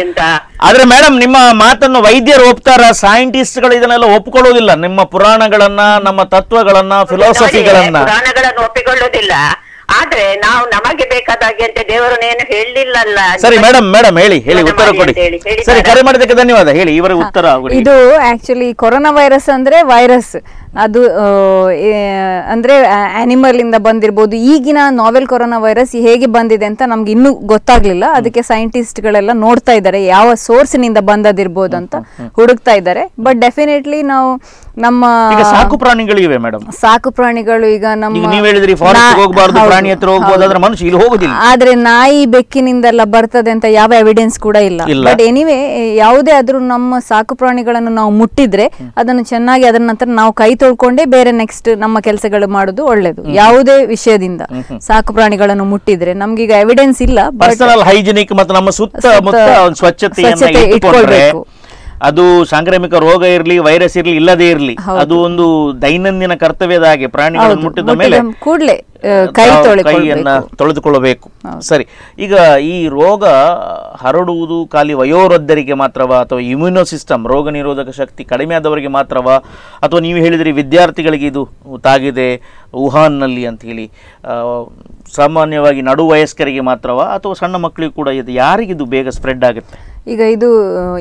ಎಂತ ಆದ್ರೆ ಮೇಡಮ್ ನಿಮ್ಮ ಮಾತನ್ನು ವೈದ್ಯರು ಒಪ್ತಾರ ಸೈಂಟಿಸ್ಟ್ಗಳು ಇದನ್ನೆಲ್ಲ ಒಪ್ಕೊಳ್ಳೋದಿಲ್ಲ. ನಿಮ್ಮ ಪುರಾಣಗಳನ್ನ ನಮ್ಮ ತತ್ವಗಳನ್ನ ಫಿಲಾಸಫಿಗಳನ್ನ ಪುರಾಣಗಳನ್ನು ಒಪ್ಪಿಕೊಳ್ಳೋದಿಲ್ಲ. ಆದ್ರೆ ನಾವು ನಮಗೆ ಬೇಕಾದಾಗೆ ಅಂತ ದೇವರನ್ನೇನು ಹೇಳಲಿಲ್ಲಲ್ಲ ಸರಿ ಮೇಡಮ್ ಮೇಡಮ್ ಹೇಳಿ ಹೇಳಿ ಉತ್ತರ ಕೊಡಿ. ಸರಿ ಕರೆ ಮಾಡಿದಕ್ಕೆ ಧನ್ಯವಾದ. ಹೇಳಿ ಇವರ ಉತ್ತರ ಕೊಡಿ ಇದು ಆಕ್ಚುಲಿ ಕೊರೋನಾ ವೈರಸ್ ಅಂದ್ರೆ ವೈರಸ್ ಅದು ಆ, ಅಂದ್ರೆ ಆನಿಮಲ್ ಇಂದ ಬಂದಿರಬಹುದು ಈಗಿನ ನಾವೆಲ್ ಕೊರೋನಾ ವೈರಸ್ ಹೇಗೆ ಬಂದಿದೆ ಅಂತ ನಮ್ಗೆ ಇನ್ನೂ ಗೊತ್ತಾಗ್ಲಿಲ್ಲ. ಅದಕ್ಕೆ ಸೈಂಟಿಸ್ಟ್ ಗಳೆಲ್ಲ ನೋಡ್ತಾ ಇದ್ದಾರೆ. ಯಾವ ಸೋರ್ಸ್ನಿಂದ ಬಂದದಿರ್ಬೋದು ಅಂತ ಹುಡುಕ್ತಾ ಇದ್ದಾರೆ. ಬಟ್ ಡೆಫಿನೆಟ್ಲಿ ನಾವು ನಮ್ಮ ಸಾಕು ಪ್ರಾಣಿಗಳಿವೆ ಮೇಡಮ್ ಸಾಕು ಪ್ರಾಣಿಗಳು ಈಗ ನಮ್ಮ ಪ್ರಾಣಿ ಹತ್ರ ಹೋಗ್ಬೋದು ಆದ್ರೆ ಮನುಷ್ಯ ಇಲ್ಲಿ ಹೋಗುದಿಲ್ಲ. ಆದ್ರೆ ನಾಯಿ ಬೆಕ್ಕಿನಿಂದೆಲ್ಲ ಬರ್ತದೆ ಅಂತ ಯಾವ ಎವಿಡೆನ್ಸ್ ಕೂಡ ಇಲ್ಲ. ಬಟ್ ಎನಿವೆ ಯಾವುದೇ ಆದ್ರೂ ನಮ್ಮ ಸಾಕು ಪ್ರಾಣಿಗಳನ್ನು ನಾವು ಮುಟ್ಟಿದ್ರೆ ಅದನ್ನು ಚೆನ್ನಾಗಿ ಅದರ ನಂತರ ನಾವು ಕೈ ತೊಳ್ಕೊಂಡೇ ಬೇರೆ ನೆಕ್ಸ್ಟ್ ನಮ್ಮ ಕೆಲಸಗಳು ಮಾಡುದು ಒಳ್ಳೇದು. ಯಾವುದೇ ವಿಷಯದಿಂದ ಸಾಕು ಪ್ರಾಣಿಗಳನ್ನು ಮುಟ್ಟಿದ್ರೆ ಈಗ ಎವಿಡೆನ್ಸ್ ಇಲ್ಲ ಪರ್ಸನಲ್ ಹೈಜಿನಿಕ್ ಮತ್ತು ನಮ್ಮ ಸುತ್ತಮುತ್ತ ಸ್ವಚ್ಛತೆ ಇಟ್ಕೊಳ್ಬೇಕು. ಅದು ಸಾಂಕ್ರಾಮಿಕ ರೋಗ ಇರಲಿ ವೈರಸ್ ಇರಲಿ ಇಲ್ಲದೇ ಇರಲಿ ಅದು ಒಂದು ದೈನಂದಿನ ಕರ್ತವ್ಯದ ಹಾಗೆ ಪ್ರಾಣಿಗಳನ್ನು ಮುಟ್ಟಿದ ಮೇಲೆ ಕೂಡಲೇ ಕೈಯನ್ನ ತೊಳೆದುಕೊಳ್ಳಬೇಕು. ಸರಿ. ಈಗ ಈ ರೋಗ ಹರಡುವುದು ಖಾಲಿ ವಯೋವೃದ್ಧರಿಗೆ ಮಾತ್ರವಾ ಅಥವಾ ಇಮ್ಯುನೋ ಸಿಸ್ಟಮ್ ರೋಗ ನಿರೋಧಕ ಶಕ್ತಿ ಕಡಿಮೆ ಆದವರಿಗೆ ಮಾತ್ರವಾ? ಅಥವಾ ನೀವು ಹೇಳಿದ್ರಿ ವಿದ್ಯಾರ್ಥಿಗಳಿಗೆ ಇದು ತಾಗಿದೆ ವುಹಾನ್ನಲ್ಲಿ ಅಂತ ಹೇಳಿ ಸಾಮಾನ್ಯವಾಗಿ ನಡು ವಯಸ್ಕರಿಗೆ ಮಾತ್ರವಾ? ಅಥವಾ ಸಣ್ಣ ಮಕ್ಕಳಿಗೆ ಕೂಡ ಇದು ಯಾರಿಗಿದು ಬೇಗ ಸ್ಪ್ರೆಡ್ ಆಗುತ್ತೆ? ಈಗ ಇದು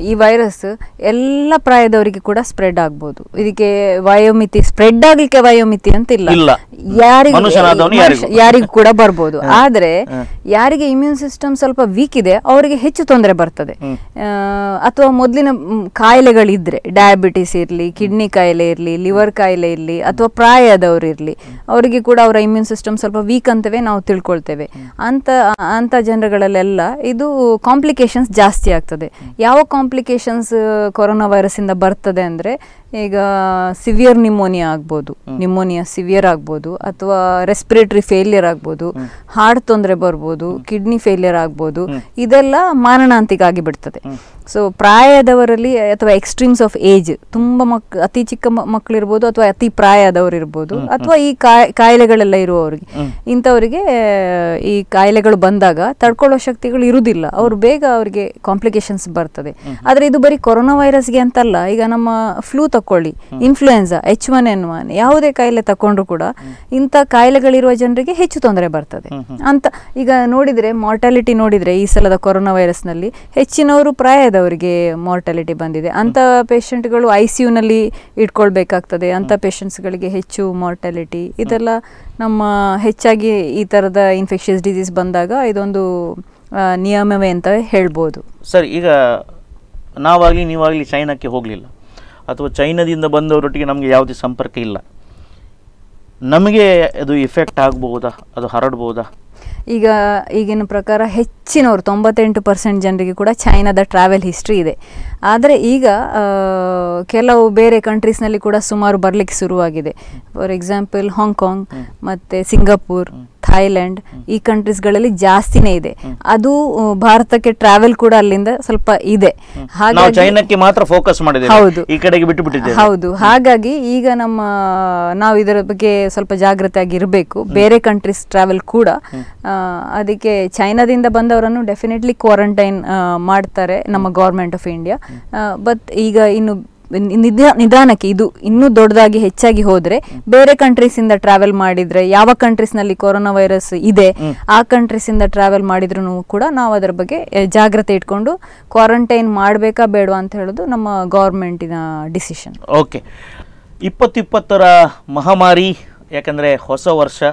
ಈ ವೈರಸ್ ಎಲ್ಲ ಪ್ರಾಯದವರಿಗೆ ಕೂಡ ಸ್ಪ್ರೆಡ್ ಆಗ್ಬೋದು. ಇದಕ್ಕೆ ವಯೋಮಿತಿ ಸ್ಪ್ರೆಡ್ ಆಗ್ಲಿಕ್ಕೆ ವಯೋಮಿತಿ ಅಂತ ಇಲ್ಲ. ಯಾರಿಗೂ ಯಾರಿಗೂ. ಕೂಡ ಬರ್ಬೋದು. ಆದ್ರೆ ಯಾರಿಗೆ ಇಮ್ಯೂನ್ ಸಿಸ್ಟಮ್ ಸ್ವಲ್ಪ ವೀಕ್ ಇದೆ ಅವರಿಗೆ ಹೆಚ್ಚು ತೊಂದರೆ ಬರ್ತದೆ. ಅಥವಾ ಮೊದಲಿನ ಕಾಯಿಲೆಗಳಿದ್ರೆ ಡಯಾಬಿಟಿಸ್ ಇರಲಿ ಕಿಡ್ನಿ ಕಾಯಿಲೆ ಇರಲಿ ಲಿವರ್ ಕಾಯಿಲೆ ಇರಲಿ ಅಥವಾ ಪ್ರಾಯದವರು ಇರಲಿ ಅವರಿಗೆ ಕೂಡ ಅವರ ಇಮ್ಯೂನ್ ಸಿಸ್ಟಮ್ ಸ್ವಲ್ಪ ವೀಕ್ ಅಂತವೇ ನಾವು ತಿಳ್ಕೊಳ್ತೇವೆ. ಅಂತ ಅಂತ ಜನರುಗಳಲ್ಲೆಲ್ಲ ಇದು ಕಾಂಪ್ಲಿಕೇಶನ್ಸ್ ಜಾಸ್ತಿ ಆಗ್ತದೆ. ಯಾವ ಕಾಂಪ್ಲಿಕೇಶನ್ಸ್ ಕೊರೋನಾ ವೈರಸ್ ಇಂದ ಬರ್ತದೆ ಅಂದ್ರೆ ಈಗ ಸಿವಿಯರ್ ನಿಮೋನಿಯಾ ಆಗ್ಬೋದು ನಿಮೋನಿಯಾ ಸಿವಿಯರ್ ಆಗ್ಬೋದು ಅಥವಾ ರೆಸ್ಪಿರೇಟರಿ ಫೇಲಿಯರ್ ಆಗ್ಬೋದು ಹಾರ್ಟ್ ತೊಂದರೆ ಬರ್ಬೋದು ಕಿಡ್ನಿ ಫೇಲಿಯರ್ ಆಗ್ಬೋದು ಇದೆಲ್ಲ ಮಾರಣಾಂತಿಕ ಆಗಿ ಬಿಡ್ತದೆ ಸೊ ಪ್ರಾಯದವರಲ್ಲಿ ಅಥವಾ ಎಕ್ಸ್ಟ್ರೀಮ್ಸ್ ಆಫ್ ಏಜ್ ತುಂಬ ಮಕ್ ಅತಿ ಚಿಕ್ಕ ಮಕ್ಕಳು ಮಕ್ಕಳಿರ್ಬೋದು ಅಥವಾ ಅತಿ ಪ್ರಾಯದವರು ಇರ್ಬೋದು ಅಥವಾ ಈ ಕಾಯಿ ಕಾಯಿಲೆಗಳೆಲ್ಲ ಇರುವವರಿಗೆ. ಇಂಥವರಿಗೆ ಈ ಕಾಯಿಲೆಗಳು ಬಂದಾಗ ತಡ್ಕೊಳ್ಳೋ ಶಕ್ತಿಗಳು ಇರುವುದಿಲ್ಲ. ಅವರು ಬೇಗ ಅವರಿಗೆ ಕಾಂಪ್ಲಿಕೇಶನ್ ಕಾಂಪ್ಲಿಕೇಶನ್ಸ್ ಬರ್ತದೆ ಆದರೆ ಇದು ಬರೀ ಕೊರೋನಾ ವೈರಸ್ಗೆ ಅಂತಲ್ಲ ಈಗ ನಮ್ಮ flu ತಕೊಳ್ಳಿ. Influenza H one N one ಯಾವುದೇ ಕಾಯಿಲೆ ತಕೊಂಡ್ರು ಕೂಡ ಇಂಥ ಕಾಯಿಲೆಗಳಿರುವ ಜನರಿಗೆ ಹೆಚ್ಚು ತೊಂದರೆ ಬರ್ತದೆ. ಅಂತ ಈಗ ನೋಡಿದರೆ ಮಾರ್ಟಾಲಿಟಿ ನೋಡಿದರೆ ಈ ಸಲದ ಕೊರೋನಾ ವೈರಸ್ನಲ್ಲಿ ಹೆಚ್ಚಿನವರು ಪ್ರಾಯದವರಿಗೆ ಮಾರ್ಟಾಲಿಟಿ ಬಂದಿದೆ. ಅಂಥ ಪೇಷಂಟ್ಗಳು ಐ ಸಿ ಯುನಲ್ಲಿ ಇಟ್ಕೊಳ್ಬೇಕಾಗ್ತದೆ. ಅಂಥ ಪೇಷಂಟ್ಸ್ಗಳಿಗೆ ಹೆಚ್ಚು ಮಾರ್ಟಾಲಿಟಿ ಇದೆಲ್ಲ ನಮ್ಮ ಹೆಚ್ಚಾಗಿ ಈ ಥರದ ಇನ್ಫೆಕ್ಷಿಯಸ್ ಡಿಸೀಸ್ ಬಂದಾಗ ಇದೊಂದು ನಿಯಮವೇ ಅಂತ ಹೇಳ್ಬೋದು. ಸರ್, ಈಗ ನಾವಾಗಲಿ, ನೀವಾಗಲಿ ಚೈನಾಕ್ಕೆ ಹೋಗಲಿಲ್ಲ. ಅಥವಾ ಚೈನಾದಿಂದ ಬಂದವರೊಟ್ಟಿಗೆ ನಮಗೆ ಯಾವುದೇ ಸಂಪರ್ಕ ಇಲ್ಲ. ನಮಗೆ ಅದು ಇಫೆಕ್ಟ್ ಆಗ್ಬೋದಾ? ಅದು ಹರಡ್ಬೋದಾ? ಈಗ ಈಗಿನ ಪ್ರಕಾರ ಹೆಚ್ಚಿನವರು ತೊಂಬತ್ತೆಂಟು ಪರ್ಸೆಂಟ್ ಜನರಿಗೆ ಕೂಡ ಚೈನಾದ ಟ್ರಾವೆಲ್ ಹಿಸ್ಟ್ರಿ ಇದೆ. ಆದರೆ ಈಗ ಕೆಲವು ಬೇರೆ ಕಂಟ್ರೀಸ್ನಲ್ಲಿ ಕೂಡ ಸುಮಾರು ಬರಲಿಕ್ಕೆ ಶುರುವಾಗಿದೆ. ಫಾರ್ ಎಕ್ಸಾಂಪಲ್ ಹಾಂಗ್ಕಾಂಗ್ ಮತ್ತು ಸಿಂಗಾಪುರ್ ಥೈಲ್ಯಾಂಡ್ ಈ ಕಂಟ್ರೀಸ್ಗಳಲ್ಲಿ ಜಾಸ್ತಿನೇ ಇದೆ. ಅದು ಭಾರತಕ್ಕೆ ಟ್ರಾವೆಲ್ ಕೂಡ ಅಲ್ಲಿಂದ ಸ್ವಲ್ಪ ಇದೆ. ಹಾಗಾಗಿ ಚೈನಾಕ್ಕೆ ಮಾತ್ರ ಫೋಕಸ್ ಹೌದು. ಈ ಕಡೆಗೆ ಬಿಟ್ಟು ಹೌದು. ಹಾಗಾಗಿ ಈಗ ನಮ್ಮ ನಾವು ಇದರ ಬಗ್ಗೆ ಸ್ವಲ್ಪ ಜಾಗ್ರತೆ ಆಗಿರಬೇಕು ಬೇರೆ ಕಂಟ್ರೀಸ್ ಟ್ರಾವೆಲ್ ಕೂಡ. ಅದಕ್ಕೆ ಚೈನಾದಿಂದ ಬಂದವರನ್ನು ಡೆಫಿನೆಟ್ಲಿ ಕ್ವಾರಂಟೈನ್ ಮಾಡ್ತಾರೆ ನಮ್ಮ ಗೌರ್ಮೆಂಟ್ ಆಫ್ ಇಂಡಿಯಾ ಬಟ್ ಈಗ ಇನ್ನು ನಿಧಾ ನಿಧಾನಕ್ಕೆ ಇದು ಇನ್ನೂ ದೊಡ್ಡದಾಗಿ ಹೆಚ್ಚಾಗಿ ಹೋದ್ರೆ ಬೇರೆ ಕಂಟ್ರೀಸ್ ಇಂದ ಟ್ರಾವೆಲ್ ಮಾಡಿದ್ರೆ ಯಾವ ಕಂಟ್ರೀಸ್ನಲ್ಲಿ ಕೊರೋನಾ ವೈರಸ್ ಇದೆ ಆ ಕಂಟ್ರೀಸ್ ಇಂದ ಟ್ರಾವೆಲ್ ಮಾಡಿದ್ರು ಕೂಡ ನಾವು ಅದರ ಬಗ್ಗೆ ಜಾಗ್ರತೆ ಇಟ್ಕೊಂಡು ಕ್ವಾರಂಟೈನ್ ಮಾಡಬೇಕಾ ಬೇಡವಾ ಅಂತ ಹೇಳೋದು ನಮ್ಮ ಗೌರ್ಮೆಂಟಿನ ಡಿಸಿಷನ್ ಓಕೆ ಇಪ್ಪತ್ತಿಪ್ಪತ್ತರ ಮಹಾಮಾರಿ ಯಾಕಂದರೆ ಹೊಸ ವರ್ಷ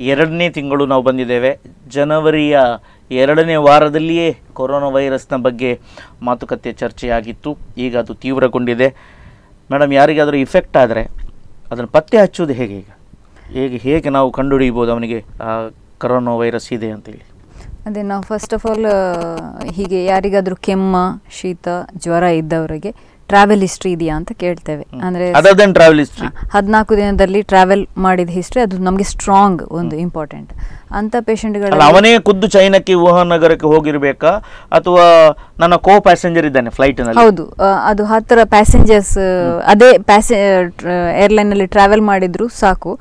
ಎರಡನೇ ತಿಂಗಳು ನಾವು ಬಂದಿದ್ದೇವೆ. ಜನವರಿಯ ಎರಡನೇ ವಾರದಲ್ಲಿಯೇ ಕೊರೋನಾ ವೈರಸ್ನ ಬಗ್ಗೆ ಮಾತುಕತೆ ಚರ್ಚೆಯಾಗಿತ್ತು. ಈಗ ಅದು ತೀವ್ರಗೊಂಡಿದೆ. ಮೇಡಮ್ ಯಾರಿಗಾದರೂ ಇಫೆಕ್ಟ್ ಆದರೆ ಅದನ್ನು ಪತ್ತೆ ಹಚ್ಚೋದು ಹೇಗೆ ಈಗ? ಹೇಗೆ ಹೇಗೆ ನಾವು ಕಂಡುಹಿಡಿಯಬಹುದು ಅವನಿಗೆ ಆ ಕೊರೋನಾ ವೈರಸ್ ಇದೆ ಅಂತೇಳಿ ಅದೇ ನಾವು ಫಸ್ಟ್ ಆಫ್ ಆಲ್ ಹೀಗೆ ಯಾರಿಗಾದರೂ ಕೆಮ್ಮ ಶೀತ ಜ್ವರ ಇದ್ದವರಿಗೆ ಟ್ರಾವೆಲ್ ಹಿಸ್ಟ್ರಿ ಇದೆಯಾ ಅಂತ ಕೇಳ್ತೇವೆ. ಅಂದರೆ ಅದರ್ ದೆನ್ ಟ್ರಾವೆಲ್ ಹಿಸ್ಟ್ರಿ ಹದಿನಾಲ್ಕು ದಿನದಲ್ಲಿ ಟ್ರಾವೆಲ್ ಮಾಡಿದ ಹಿಸ್ಟ್ರಿ ಅದು ನಮಗೆ ಸ್ಟ್ರಾಂಗ್ ಒಂದು ಇಂಪಾರ್ಟೆಂಟ್ ಅಂತ ಪೇಷಂಟ್ಗಳು ಅವನೇ ಖುದ್ದು ಚೈನಾಕ್ಕೆ ವುಹಾನ್ ನಗರಕ್ಕೆ ಹೋಗಿರ್ಬೇಕಾ? ಅಥವಾ ನನ್ನ ಕೋ ಪ್ಯಾಸೆಂಜರ್ ಇದ್ದಾನೆ ಫ್ಲೈಟ್ ಹೌದು ಅದು ಹತ್ತಿರ ಪ್ಯಾಸೆಂಜರ್ಸ್ ಅದೇ ಪ್ಯಾಸೆ ಏರ್ಲೈನ್ ಅಲ್ಲಿ ಟ್ರಾವೆಲ್ ಮಾಡಿದ್ರು ಸಾಕು.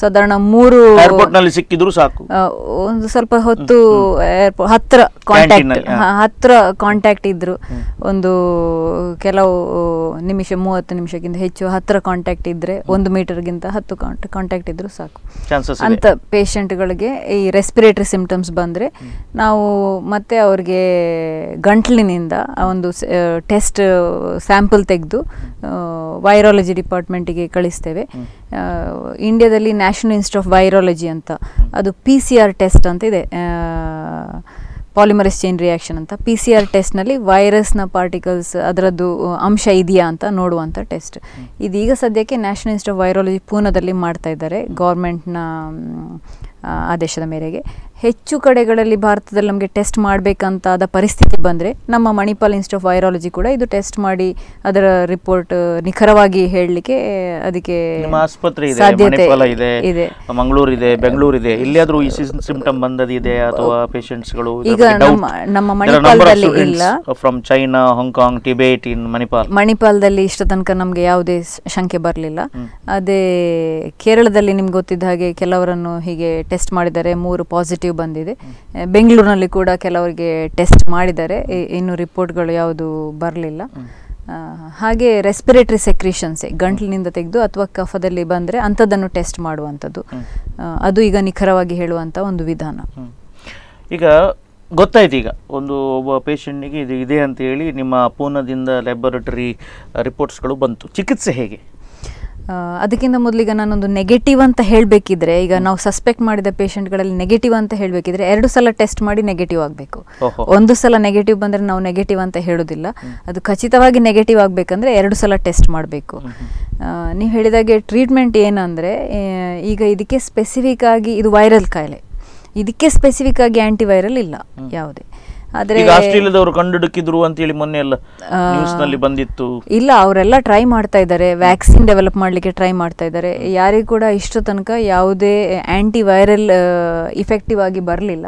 ಸಾಧಾರಣ ಮೂರು ಏರ್ಪೋರ್ಟ್ನಲ್ಲಿ ಸಿಕ್ಕಿದ್ರು ಸಾಕು. ಒಂದು ಸ್ವಲ್ಪ ಹೊತ್ತು ಹತ್ತಿರ ಕಾಂಟ್ಯಾಕ್ಟ್ ಹತ್ತಿರ ಕಾಂಟ್ಯಾಕ್ಟ್ ಇದ್ರು. ಒಂದು ಕೆಲವು ನಿಮಿಷ ಮೂವತ್ತು ನಿಮಿಷಕ್ಕಿಂತ ಹೆಚ್ಚು ಹತ್ತಿರ ಕಾಂಟ್ಯಾಕ್ಟ್ ಇದ್ರೆ ಒಂದು ಮೀಟರ್ಗಿಂತ ಹತ್ತು ಕಾಂಟ್ಯಾಕ್ಟ್ ಇದ್ರು ಸಾಕು. ಅಂತ ಪೇಷಂಟ್ಗಳಿಗೆ ಈ ರೆಸ್ಪಿರೇಟ್ರಿ ಸಿಂಪ್ಟಮ್ಸ್ ಬಂದರೆ ನಾವು ಮತ್ತೆ ಅವ್ರಿಗೆ ಗಂಟ್ಲಿನಿಂದ ಒಂದು ಟೆಸ್ಟ್ ಸ್ಯಾಂಪಲ್ ತೆಗೆದು ವೈರಾಲಜಿ ಡಿಪಾರ್ಟ್ಮೆಂಟಿಗೆ ಕಳಿಸ್ತೇವೆ. ಇಂಡಿಯಾದಲ್ಲಿ ನ್ಯಾಷನಲ್ ಇನ್ಸ್ಟಿಟ್ಯೂಟ್ ಆಫ್ ವೈರಾಲಜಿ ಅಂತ, ಅದು ಪಿ ಸಿ ಆರ್ ಟೆಸ್ಟ್ ಅಂತ ಇದೆ. ಪಾಲಿಮರಸ್ ಚೈನ್ ರಿಯಾಕ್ಷನ್ ಅಂತ. ಪಿ ಸಿ ಆರ್ ಟೆಸ್ಟ್ನಲ್ಲಿ ವೈರಸ್ನ ಪಾರ್ಟಿಕಲ್ಸ್ ಅದರದ್ದು ಅಂಶ ಇದೆಯಾ ಅಂತ ನೋಡುವಂಥ ಟೆಸ್ಟ್ ಇದೀಗ ಸದ್ಯಕ್ಕೆ ನ್ಯಾಷನಲ್ ಇನ್ಸ್ಟಿಟ್ಯೂಟ್ ಆಫ್ ವೈರಾಲಜಿ ಪೂನಾದಲ್ಲಿ ಮಾಡ್ತಾ ಇದ್ದಾರೆ. ಗೌರ್ಮೆಂಟ್ನ ಆದೇಶದ ಮೇರೆಗೆ. ಹೆಚ್ಚು ಕಡೆಗಳಲ್ಲಿ ಭಾರತದಲ್ಲಿ ನಮಗೆ ಟೆಸ್ಟ್ ಮಾಡಬೇಕಂತಾದ ಪರಿಸ್ಥಿತಿ ಬಂದರೆ ನಮ್ಮ ಮಣಿಪಾಲ್ ಇನ್ಸ್ಟಿಟ್ಯೂಟ್ ಆಫ್ ವೈರಾಲಜಿ ಕೂಡ ಇದು ಟೆಸ್ಟ್ ಮಾಡಿ ಅದರ ರಿಪೋರ್ಟ್ ನಿಖರವಾಗಿ ಹೇಳಲಿಕ್ಕೆ ಅದಕ್ಕೆ ಆಸ್ಪತ್ರೆ ಇದೆ ಇದೆ ಇದೆ. ಮಂಗಳೂರು ಇದೆ ಬೆಂಗಳೂರು ಇದೆ. ಎಲ್ಲಿಯಾದರೂ ಈ ಸಿಂಪ್ಟಮ್ ಬಂದದಿದೆ ಅಥವಾ ಪೇಷಂಟ್ಸ್ಗಳು ಈಗ ನಮ್ಮ ನಮ್ಮ ಮಣಿಪಾಲದಲ್ಲಿ ಇಲ್ಲ. From China Hong Kong Tibet in Manipal ಮಣಿಪಾಲದಲ್ಲಿ ಇಷ್ಟ ತನಕ ನಮಗೆ ಯಾವುದೇ ಶಂಕೆ ಬರಲಿಲ್ಲ. ಅದೇ ಕೇರಳದಲ್ಲಿ ನಿಮ್ಗೆ ಗೊತ್ತಿದ್ದ ಹಾಗೆ ಕೆಲವರನ್ನು ಹೀಗೆ ಟೆಸ್ಟ್ ಮಾಡಿದ್ದಾರೆ ಮೂರು ಪಾಸಿಟಿವ್ ಬಂದಿದೆ. ಬೆಂಗಳೂರಿನಲ್ಲಿ ಕೂಡ ಕೆಲವರಿಗೆ ಟೆಸ್ಟ್ ಮಾಡಿದ್ದಾರೆ. ಇನ್ನು ರಿಪೋರ್ಟ್ಗಳು ಯಾವುದು ಬರಲಿಲ್ಲ. ಹಾಗೆ ರೆಸ್ಪಿರೇಟರಿ ಸೆಕ್ರಿಷನ್ಸೆ ಗಂಟ್ಲಿನಿಂದ ತೆಗೆದು ಅಥವಾ ಕಫದಲ್ಲಿ ಬಂದರೆ ಅಂಥದ್ದನ್ನು ಟೆಸ್ಟ್ ಮಾಡುವಂಥದ್ದು. ಅದು ಈಗ ನಿಖರವಾಗಿ ಹೇಳುವಂಥ ಒಂದು ವಿಧಾನ. ಈಗ ಗೊತ್ತಾಯ್ತು ಈಗ ಒಂದು ಒಬ್ಬ ಪೇಷಂಟ್ನಿಗೆ ಇದು ಇದೆ ಅಂತ ಹೇಳಿ ನಿಮ್ಮ ಪೂನದಿಂದ ಲ್ಯಾಬೊರೇಟರಿ ರಿಪೋರ್ಟ್ಸ್ಗಳು ಬಂತು. ಚಿಕಿತ್ಸೆ ಹೇಗೆ? ಅದಕ್ಕಿಂತ ಮೊದಲಿಗೆ ನಾನೊಂದು ನೆಗೆಟಿವ್ ಅಂತ ಹೇಳಬೇಕಿದ್ರೆ ಈಗ ನಾವು ಸಸ್ಪೆಕ್ಟ್ ಮಾಡಿದ ಪೇಷಂಟ್ಗಳಲ್ಲಿ ನೆಗೆಟಿವ್ ಅಂತ ಹೇಳಬೇಕಿದ್ರೆ ಎರಡು ಸಲ ಟೆಸ್ಟ್ ಮಾಡಿ ನೆಗೆಟಿವ್ ಆಗಬೇಕು. ಒಂದು ಸಲ ನೆಗೆಟಿವ್ ಬಂದರೆ ನಾವು ನೆಗೆಟಿವ್ ಅಂತ ಹೇಳೋದಿಲ್ಲ. ಅದು ಖಚಿತವಾಗಿ ನೆಗೆಟಿವ್ ಆಗಬೇಕಂದ್ರೆ ಎರಡು ಸಲ ಟೆಸ್ಟ್ ಮಾಡಬೇಕು. ನೀವು ಹೇಳಿದಾಗೆ ಟ್ರೀಟ್ಮೆಂಟ್ ಏನಂದರೆ ಈಗ ಇದಕ್ಕೆ ಸ್ಪೆಸಿಫಿಕ್ ಆಗಿ ಇದು ವೈರಲ್ ಕಾಯಿಲೆ. ಇದಕ್ಕೆ ಸ್ಪೆಸಿಫಿಕ್ ಆಗಿ ಆ್ಯಂಟಿವೈರಲ್ ಇಲ್ಲ ಯಾವುದೇ. ಆದರೆ ಆಸ್ಟ್ರೇಲಿಯಾದವರು ಕಂಡುಹುಡುಕಿದ್ರು ಅಂತ ಹೇಳಿ ಮೊನ್ನೆ ಎಲ್ಲ ನ್ಯೂಸ್ನಲ್ಲಿ ಬಂದಿತ್ತು. ಇಲ್ಲ ಅವರೆಲ್ಲ ಟ್ರೈ ಮಾಡ್ತಾ ಇದ್ದಾರೆ ವ್ಯಾಕ್ಸಿನ್ ಡೆವಲಪ್ ಮಾಡಲಿಕ್ಕೆ ಟ್ರೈ ಮಾಡ್ತಾ ಇದ್ದಾರೆ ಯಾರಿಗೂ ಕೂಡ ಇಷ್ಟು ತನಕ ಯಾವುದೇ ಆಂಟಿ ವೈರಲ್ ಇಫೆಕ್ಟಿವ್ ಆಗಿ ಬರಲಿಲ್ಲ.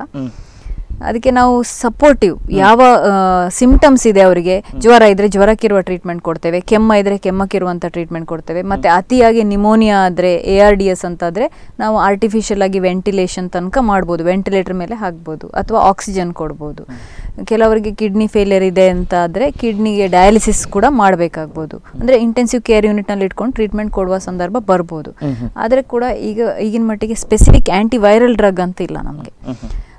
ಅದಕ್ಕೆ ನಾವು ಸಪೋರ್ಟಿವ್ ಯಾವ ಸಿಂಪ್ಟಮ್ಸ್ ಇದೆ ಅವರಿಗೆ ಜ್ವರ ಇದ್ರೆ ಜ್ವರಕ್ಕಿರುವ ಟ್ರೀಟ್ಮೆಂಟ್ ಕೊಡ್ತೇವೆ ಕೆಮ್ಮ ಇದ್ರೆ ಕೆಮ್ಮಕ್ಕಿರುವಂಥ ಟ್ರೀಟ್ಮೆಂಟ್ ಕೊಡ್ತೇವೆ ಮತ್ತೆ ಅತಿಯಾಗಿ ನಿಮೋನಿಯಾ ಆದರೆ ಎ ಆರ್ ಡಿ ಎಸ್ ಅಂತಾದರೆ ನಾವು ಆರ್ಟಿಫಿಷಿಯಲ್ ಆಗಿ ವೆಂಟಿಲೇಷನ್ ತನಕ ಮಾಡ್ಬೋದು ವೆಂಟಿಲೇಟರ್ ಮೇಲೆ ಹಾಕ್ಬೋದು ಅಥವಾ ಆಕ್ಸಿಜನ್ ಕೊಡ್ಬೋದು. ಕೆಲವರಿಗೆ ಕಿಡ್ನಿ ಫೇಲಿಯರ್ ಇದೆ ಅಂತ ಆದರೆ ಕಿಡ್ನಿಗೆ ಡಯಾಲಿಸಿಸ್ ಕೂಡ ಮಾಡಬೇಕಾಗ್ಬೋದು. ಅಂದರೆ ಇಂಟೆನ್ಸಿವ್ ಕೇರ್ ಯೂನಿಟ್ನಲ್ಲಿ ಇಟ್ಕೊಂಡು ಟ್ರೀಟ್ಮೆಂಟ್ ಕೊಡುವ ಸಂದರ್ಭ ಬರ್ಬೋದು. ಆದರೆ ಕೂಡ ಈಗ ಈಗಿನ ಮಟ್ಟಿಗೆ ಸ್ಪೆಸಿಫಿಕ್ ಆ್ಯಂಟಿವೈರಲ್ ಡ್ರಗ್ ಅಂತ ಇಲ್ಲ ನಮಗೆ.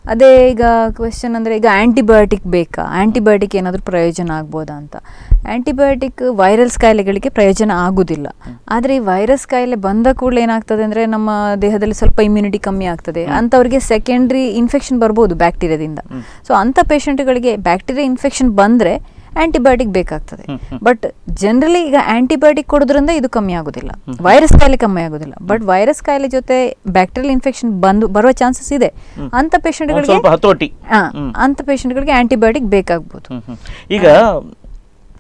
ಅದೇ ಈಗ ಕ್ವೆಶನ್ ಅಂದರೆ ಈಗ ಆ್ಯಂಟಿಬಯೋಟಿಕ್ ಬೇಕಾ? ಆ್ಯಂಟಿಬಯೋಟಿಕ್ ಏನಾದರೂ ಪ್ರಯೋಜನ ಆಗ್ಬೋದಾ ಅಂತ. ಆ್ಯಂಟಿಬಯೋಟಿಕ್ ವೈರಲ್ಸ್ ಕಾಯಿಲೆಗಳಿಗೆ ಪ್ರಯೋಜನ ಆಗೋದಿಲ್ಲ. ಆದರೆ ಈ ವೈರಸ್ ಕಾಯಿಲೆ ಬಂದ ಕೂಡಲೇ ಏನಾಗ್ತದೆ ಅಂದರೆ ನಮ್ಮ ದೇಹದಲ್ಲಿ ಸ್ವಲ್ಪ ಇಮ್ಯುನಿಟಿ ಕಮ್ಮಿ ಆಗ್ತದೆ. ಅಂಥವ್ರಿಗೆ ಸೆಕೆಂಡ್ರಿ ಇನ್ಫೆಕ್ಷನ್ ಬರ್ಬೋದು ಬ್ಯಾಕ್ಟೀರಿಯಾದಿಂದ ಸೊ ಅಂಥ ಪೇಷಂಟ್ಗಳಿಗೆ ಬ್ಯಾಕ್ಟೀರಿಯಾ ಇನ್ಫೆಕ್ಷನ್ ಬಂದರೆ ಆಂಟಿಬಯೋಟಿಕ್ ಬೇಕಾಗ್ತದೆ. ಬಟ್ ಜನರಲಿ ಈಗ ಆಂಟಿಬಯೋಟಿಕ್ ಕೊಡೋದ್ರಿಂದ ಇದು ಕಮ್ಮಿ ಆಗೋದಿಲ್ಲ. ವೈರಸ್ ಕಾಯಿಲೆ ಕಮ್ಮಿ ಆಗೋದಿಲ್ಲ. ಬಟ್ ವೈರಸ್ ಕಾಯಿಲೆ ಜೊತೆ ಬ್ಯಾಕ್ಟೀರಿಯಲ್ ಇನ್ಫೆಕ್ಷನ್ ಬಂದು ಬರುವ ಚಾನ್ಸಸ್ ಇದೆ. ಅಂತ ಪೇಷಂಟ್ಗಳಿಗೆ ಅಂತ ಪೇಷಂಟ್ಗಳಿಗೆ ಆಂಟಿಬಯೋಟಿಕ್ ಬೇಕಾಗ್ಬೋದು. ಈಗ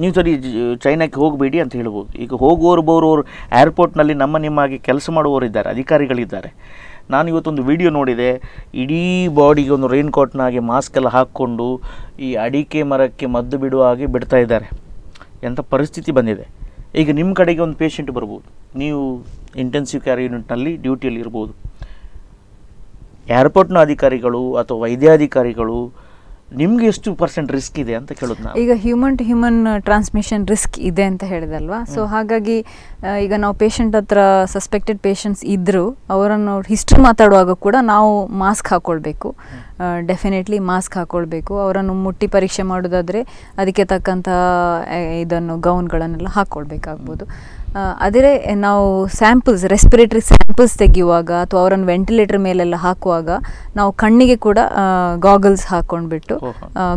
ನೀವು ಸರಿ ಚೈನಾಕ್ಕೆ ಹೋಗಬೇಡಿ ಅಂತ ಹೇಳ್ಬೋದು. ಈಗ ಹೋಗುವವರು ಬರುವವರು ಏರ್ಪೋರ್ಟ್ನಲ್ಲಿ ನಮ್ಮ ನಿಮ್ಮಾಗಿ ಕೆಲಸ ಮಾಡುವವರು ಇದ್ದಾರೆ ಅಧಿಕಾರಿಗಳಿದ್ದಾರೆ. ನಾನು ಇವತ್ತೊಂದು ವಿಡಿಯೋ ನೋಡಿದೆ. ಇಡೀ ಬಾಡಿಗೆ ಒಂದು ರೈನ್ ಕೋಟ್ನ ಹಾಗೆ ಮಾಸ್ಕ್ ಎಲ್ಲ ಹಾಕ್ಕೊಂಡು ಈ ಅಡಿಕೆ ಮರಕ್ಕೆ ಮದ್ದು ಬಿಡುವ ಹಾಗೆ ಬಿಡ್ತಾ ಇದ್ದಾರೆ. ಎಂಥ ಪರಿಸ್ಥಿತಿ ಬಂದಿದೆ. ಈಗ ನಿಮ್ಮ ಕಡೆಗೆ ಒಂದು ಪೇಷಂಟ್ ಬರ್ಬೋದು. ನೀವು ಇಂಟೆನ್ಸಿವ್ ಕೇರ್ ಯೂನಿಟ್ನಲ್ಲಿ ಡ್ಯೂಟಿಯಲ್ಲಿ ಇರ್ಬೋದು. ಏರ್ಪೋರ್ಟ್ನ ಅಧಿಕಾರಿಗಳು ಅಥವಾ ವೈದ್ಯಾಧಿಕಾರಿಗಳು ನಿಮ್ಗೆ ಎಷ್ಟು ಪರ್ಸೆಂಟ್ ರಿಸ್ಕ್ ಇದೆ ಅಂತ ಕೇಳೋದು ನಾವು? ಈಗ human to human transmission risk ಇದೆ ಅಂತ ಹೇಳಿದಲ್ವಾ? ಸೊ ಹಾಗಾಗಿ ಈಗ ನಾವು ಪೇಷಂಟ್ ಹತ್ರ ಸಸ್ಪೆಕ್ಟೆಡ್ ಪೇಷಂಟ್ಸ್ ಇದ್ದರೂ ಅವರನ್ನು ಹಿಸ್ಟ್ರಿ ಮಾತಾಡುವಾಗ ಕೂಡ ನಾವು ಮಾಸ್ಕ್ ಹಾಕ್ಕೊಳ್ಬೇಕು ಡೆಫಿನೆಟ್ಲಿ ಮಾಸ್ಕ್ ಹಾಕ್ಕೊಳ್ಬೇಕು ಅವರನ್ನು ಮುಟ್ಟಿ ಪರೀಕ್ಷೆ ಮಾಡೋದಾದರೆ ಅದಕ್ಕೆ ತಕ್ಕಂಥ ಇದನ್ನು ಗೌನ್ಗಳನ್ನೆಲ್ಲ ಹಾಕ್ಕೊಳ್ಬೇಕಾಗ್ಬೋದು ಆ, ಅದೇ ನಾವು ಸ್ಯಾಂಪಲ್ಸ್ ರೆಸ್ಪಿರೇಟ್ರಿ ಸ್ಯಾಂಪಲ್ಸ್ ತೆಗೆಯುವಾಗ ಅಥವಾ ಅವರನ್ನು ವೆಂಟಿಲೇಟರ್ ಮೇಲೆಲ್ಲ ಹಾಕುವಾಗ ನಾವು ಕಣ್ಣಿಗೆ ಕೂಡ ಗಾಗಲ್ಸ್ ಹಾಕ್ಕೊಂಡ್ಬಿಟ್ಟು.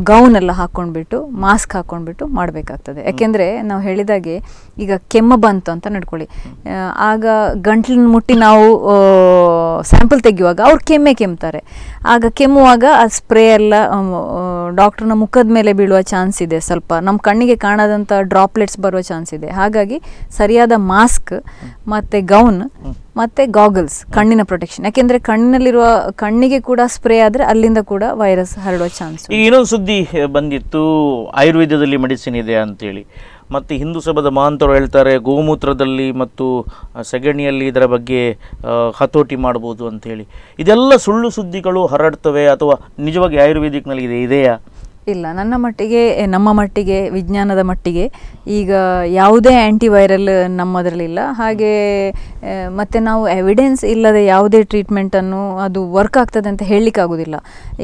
ಗೌನ್ ಎಲ್ಲ ಹಾಕ್ಕೊಂಡ್ಬಿಟ್ಟು ಮಾಸ್ಕ್ ಹಾಕ್ಕೊಂಡ್ಬಿಟ್ಟು ಮಾಡಬೇಕಾಗ್ತದೆ. ಯಾಕೆಂದರೆ ನಾವು ಹೇಳಿದಾಗೆ ಈಗ ಕೆಮ್ಮ ಬಂತು ಅಂತ ನಡ್ಕೊಳ್ಳಿ. ಆಗ ಗಂಟ್ಲನ್ನ ಮುಟ್ಟಿ ನಾವು ಸ್ಯಾಂಪಲ್ ತೆಗೆಯುವಾಗ ಅವ್ರು ಕೆಮ್ಮೆ ಕೆಮ್ತಾರೆ. ಆಗ ಕೆಮ್ಮುವಾಗ ಆ ಸ್ಪ್ರೇ ಎಲ್ಲ ಡಾಕ್ಟರ್ನ ಮುಖದ ಮೇಲೆ ಬೀಳುವ ಚಾನ್ಸ್ ಇದೆ ಸ್ವಲ್ಪ. ನಮ್ಮ ಕಣ್ಣಿಗೆ ಕಾಣದಂಥ ಡ್ರಾಪ್ಲೆಟ್ಸ್ ಬರುವ ಚಾನ್ಸ್ ಇದೆ. ಹಾಗಾಗಿ ಸರಿಯಾದ ಮಾಸ್ಕ್ ಮತ್ತು ಗೌನ್ ಮತ್ತು ಗಾಗಲ್ಸ್ ಕಣ್ಣಿನ ಪ್ರೊಟೆಕ್ಷನ್ ಯಾಕೆಂದರೆ ಕಣ್ಣಿನಲ್ಲಿರುವ, ಕಣ್ಣಿಗೆ ಕೂಡ ಸ್ಪ್ರೇ ಆದರೆ ಅಲ್ಲಿಂದ ಕೂಡ ವೈರಸ್ ಹರಡುವ ಚಾನ್ಸ್ ಈಗ ಇನ್ನೊಂದು ಸುದ್ದಿ ಬಂದಿತ್ತು. ಆಯುರ್ವೇದದಲ್ಲಿ ಮೆಡಿಸಿನ್ ಇದೆ ಅಂತೇಳಿ. ಮತ್ತು ಹಿಂದೂ ಸಭಾದ ಮಹಾಂತರು ಹೇಳ್ತಾರೆ, ಗೋಮೂತ್ರದಲ್ಲಿ ಮತ್ತು ಸೆಗಣಿಯಲ್ಲಿ ಇದರ ಬಗ್ಗೆ ಹತೋಟಿ ಮಾಡ್ಬೋದು ಅಂತೇಳಿ. ಇದೆಲ್ಲ ಸುಳ್ಳು ಸುದ್ದಿಗಳು ಹರಡ್ತವೆ ಅಥವಾ ನಿಜವಾಗಿ ಆಯುರ್ವೇದಿಕ್ನಲ್ಲಿ ಇದೆ, ಇದೆಯಾ? ಇಲ್ಲ ನನ್ನ ಮಟ್ಟಿಗೆ ನಮ್ಮ ಮಟ್ಟಿಗೆ ವಿಜ್ಞಾನದ ಮಟ್ಟಿಗೆ ಈಗ ಯಾವುದೇ ಆ್ಯಂಟಿವೈರಲ್ ನಮ್ಮದರಲ್ಲಿಲ್ಲ. ಹಾಗೆ ಮತ್ತು ನಾವು ಎವಿಡೆನ್ಸ್ ಇಲ್ಲದೆ ಯಾವುದೇ ಟ್ರೀಟ್ಮೆಂಟನ್ನು ಅದು ವರ್ಕ್ ಆಗ್ತದೆ ಅಂತ ಹೇಳಲಿಕ್ಕಾಗೋದಿಲ್ಲ.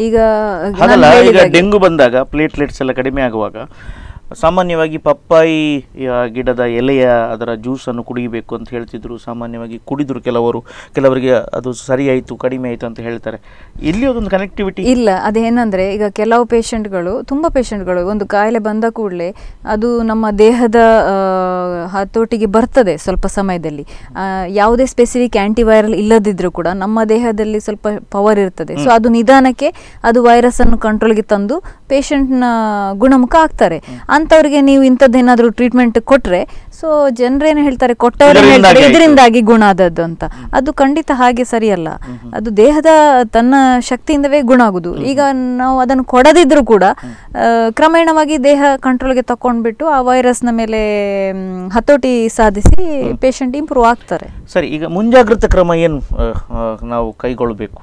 ಈಗ ನಾನು ಹಾಗಲ್ಲ ಈಗ ಡೆಂಗು ಬಂದಾಗ ಪ್ಲೇಟ್ಲೆಟ್ಸ್ ಎಲ್ಲ ಕಡಿಮೆ ಆಗುವಾಗ ಸಾಮಾನ್ಯವಾಗಿ ಪಪ್ಪಾಯಿ ಗಿಡದ ಎಲೆಯ ಅದರ ಜ್ಯೂಸನ್ನು ಕುಡಿಯಬೇಕು ಅಂತ ಹೇಳ್ತಿದ್ರು. ಸಾಮಾನ್ಯವಾಗಿ ಕುಡಿದ್ರು ಕೆಲವರು. ಕೆಲವರಿಗೆ ಅದು ಸರಿಯಾಯಿತು ಕಡಿಮೆ ಆಯಿತು ಅಂತ ಹೇಳ್ತಾರೆ. ಇಲ್ಲಿ ಅದೊಂದು ಕನೆಕ್ಟಿವಿಟಿ ಇಲ್ಲ ಅದೇನಂದ್ರೆ ಈಗ ಕೆಲವು ಪೇಷಂಟ್ಗಳು ತುಂಬ ಪೇಷಂಟ್ಗಳು ಒಂದು ಕಾಯಿಲೆ ಬಂದ ಕೂಡಲೇ ಅದು ನಮ್ಮ ದೇಹದ ಹತೋಟಿಗೆ ಬರ್ತದೆ ಸ್ವಲ್ಪ ಸಮಯದಲ್ಲಿ. ಯಾವುದೇ ಸ್ಪೆಸಿಫಿಕ್ ಆ್ಯಂಟಿವೈರಲ್ ಇಲ್ಲದಿದ್ದರೂ ಕೂಡ ನಮ್ಮ ದೇಹದಲ್ಲಿ ಸ್ವಲ್ಪ ಪವರ್ ಇರ್ತದೆ. ಸೊ ಅದು ನಿಧಾನಕ್ಕೆ ಅದು ವೈರಸ್ ಅನ್ನು ಕಂಟ್ರೋಲ್ಗೆ ತಂದು ಪೇಷಂಟ್ನ ಗುಣಮುಖ ಆಗ್ತಾರೆ. ಅಂಥವ್ರಿಗೆ ನೀವು ಇಂಥದ್ದೇನಾದರೂ ಟ್ರೀಟ್ಮೆಂಟ್ ಕೊಟ್ಟರೆ ಸೊ ಜನರೇನು ಹೇಳ್ತಾರೆ ಕೊಟ್ಟವ್ರು ಇದರಿಂದಾಗಿ ಹೇಳ್ತಾರೆ ಇದರಿಂದಾಗಿ ಗುಣ ಆದದ್ದು ಅಂತ. ಅದು ಖಂಡಿತ ಹಾಗೆ ಸರಿಯಲ್ಲ. ಅದು ದೇಹದ ತನ್ನ ಶಕ್ತಿಯಿಂದವೇ ಗುಣ ಆಗುದು. ಈಗ ನಾವು ಅದನ್ನು ಕೊಡದಿದ್ರೂ ಕೂಡ ಕ್ರಮೇಣವಾಗಿ ದೇಹ ಕಂಟ್ರೋಲ್ಗೆ ತಕೊಂಡ್ಬಿಟ್ಟು ಆ ವೈರಸ್ನ ಮೇಲೆ ಹತೋಟಿ ಸಾಧಿಸಿ ಪೇಷಂಟ್ ಇಂಪ್ರೂವ್ ಆಗ್ತಾರೆ. ಸರಿ ಈಗ ಮುಂಜಾಗ್ರತಾ ಕ್ರಮ ಏನು ನಾವು ಕೈಗೊಳ್ಳಬೇಕು?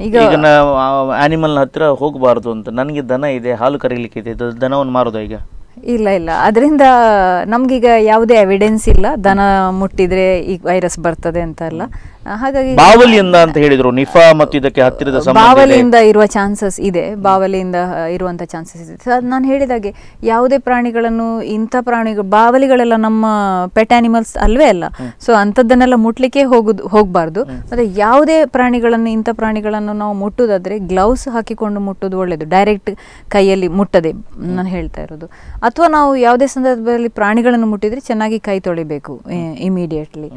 ಈಗ ಆನಿಮಲ್ ಹತ್ರ ಹೋಗಬಾರ್ದು ಅಂತ. ನನಗೆ ದನ ಇದೆ ಹಾಲು ಕರೀಲಿಕ್ಕೆ ಇದೆ ದನವನ್ನು ಮಾರೋದಾ ಈಗ? ಇಲ್ಲ ಇಲ್ಲ. ಅದರಿಂದ ನಮ್ಗೀಗ ಯಾವುದೇ ಎವಿಡೆನ್ಸ್ ಇಲ್ಲ. ದನ ಮುಟ್ಟಿದ್ರೆ ಈ ವೈರಸ್ ಬರ್ತದೆ ಅಂತ ಅಲ್ಲ. ಹಾಗಾಗಿ ಬಾವಲಿಯಿಂದ ಅಂತ ಹೇಳಿದ್ರು ನಿಫಾ ಮತ್ತು ಇದಕ್ಕೆ ಹತ್ತಿರದ. ಬಾವಲಿಯಿಂದ ಇರುವ ಚಾನ್ಸಸ್ ಇದೆ. ಬಾವಲಿಯಿಂದ ಇರುವಂತ ಚಾನ್ಸಸ್ ಇದೆ. ನಾನು ಹೇಳಿದಾಗೆ ಯಾವುದೇ ಪ್ರಾಣಿಗಳನ್ನು ಇಂಥ ಪ್ರಾಣಿಗಳು ಬಾವಲಿಗಳೆಲ್ಲ ನಮ್ಮ ಪೆಟ್ ಆನಿಮಲ್ಸ್ ಅಲ್ವೇ ಅಲ್ಲ. ಸೊ ಅಂಥದ್ದನ್ನೆಲ್ಲ ಮುಟ್ಲಿಕ್ಕೆ ಹೋಗುದು ಹೋಗಬಾರ್ದು. ಮತ್ತೆ ಯಾವುದೇ ಪ್ರಾಣಿಗಳನ್ನು ಇಂಥ ಪ್ರಾಣಿಗಳನ್ನು ನಾವು ಮುಟ್ಟುದಾದ್ರೆ ಗ್ಲೌಸ್ ಹಾಕಿಕೊಂಡು ಮುಟ್ಟುದು ಒಳ್ಳೇದು. ಡೈರೆಕ್ಟ್ ಕೈಯಲ್ಲಿ ಮುಟ್ಟದೆ ನಾನು ಹೇಳ್ತಾ ಇರೋದು. ಅಥವಾ ನಾವು ಯಾವುದೇ ಸಂದರ್ಭದಲ್ಲಿ ಪ್ರಾಣಿಗಳನ್ನು ಮುಟ್ಟಿದ್ರೆ ಚೆನ್ನಾಗಿ ಕೈ ತೊಳಿಬೇಕು ಇಮಿಡಿಯೇಟ್ಲಿ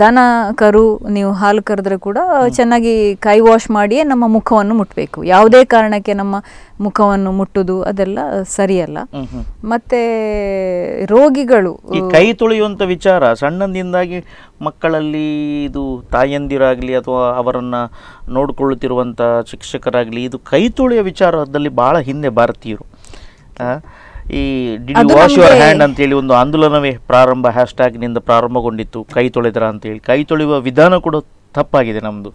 ದನ ಕರು ನೀವು ಹಾಲು ಕರೆದ್ರೆ ಕೂಡ ಚೆನ್ನಾಗಿ ಕೈ ವಾಶ್ ಮಾಡಿಯೇ ನಮ್ಮ ಮುಖವನ್ನು ಮುಟ್ಟಬೇಕು ಯಾವುದೇ ಕಾರಣಕ್ಕೆ ನಮ್ಮ ಮುಖವನ್ನು ಮುಟ್ಟುದು ಅದೆಲ್ಲ ಸರಿಯಲ್ಲ. ಮತ್ತೆ ರೋಗಿಗಳು ಈ ಕೈ ತೊಳೆಯುವಂತ ವಿಚಾರ ಸಣ್ಣದಿಂದಾಗಿ ಮಕ್ಕಳಲ್ಲಿ ಇದು ತಾಯಂದಿರಾಗ್ಲಿ ಅಥವಾ ಅವರನ್ನ ನೋಡಿಕೊಳ್ಳುತ್ತಿರುವಂತ ಶಿಕ್ಷಕರಾಗ್ಲಿ ಇದು ಕೈ ತೊಳೆಯುವ ವಿಚಾರದಲ್ಲಿ ಬಹಳ ಹಿಂದೆ ಭಾರತೀಯರು. ಈ did you wash your hand ಅಂತೇಳಿ ಒಂದು ಆಂದೋಲನವೇ ಪ್ರಾರಂಭ ಹ್ಯಾಶ್ಟ್ಯಾಗ್ನಿಂದ ಪ್ರಾರಂಭಗೊಂಡಿತ್ತು. ಕೈ ತೊಳೆದ್ರ ಅಂತೇಳಿ. ಕೈ ತೊಳೆಯುವ ವಿಧಾನ ಕೂಡ ತಪ್ಪಾಗಿದೆ ನಮ್ದು.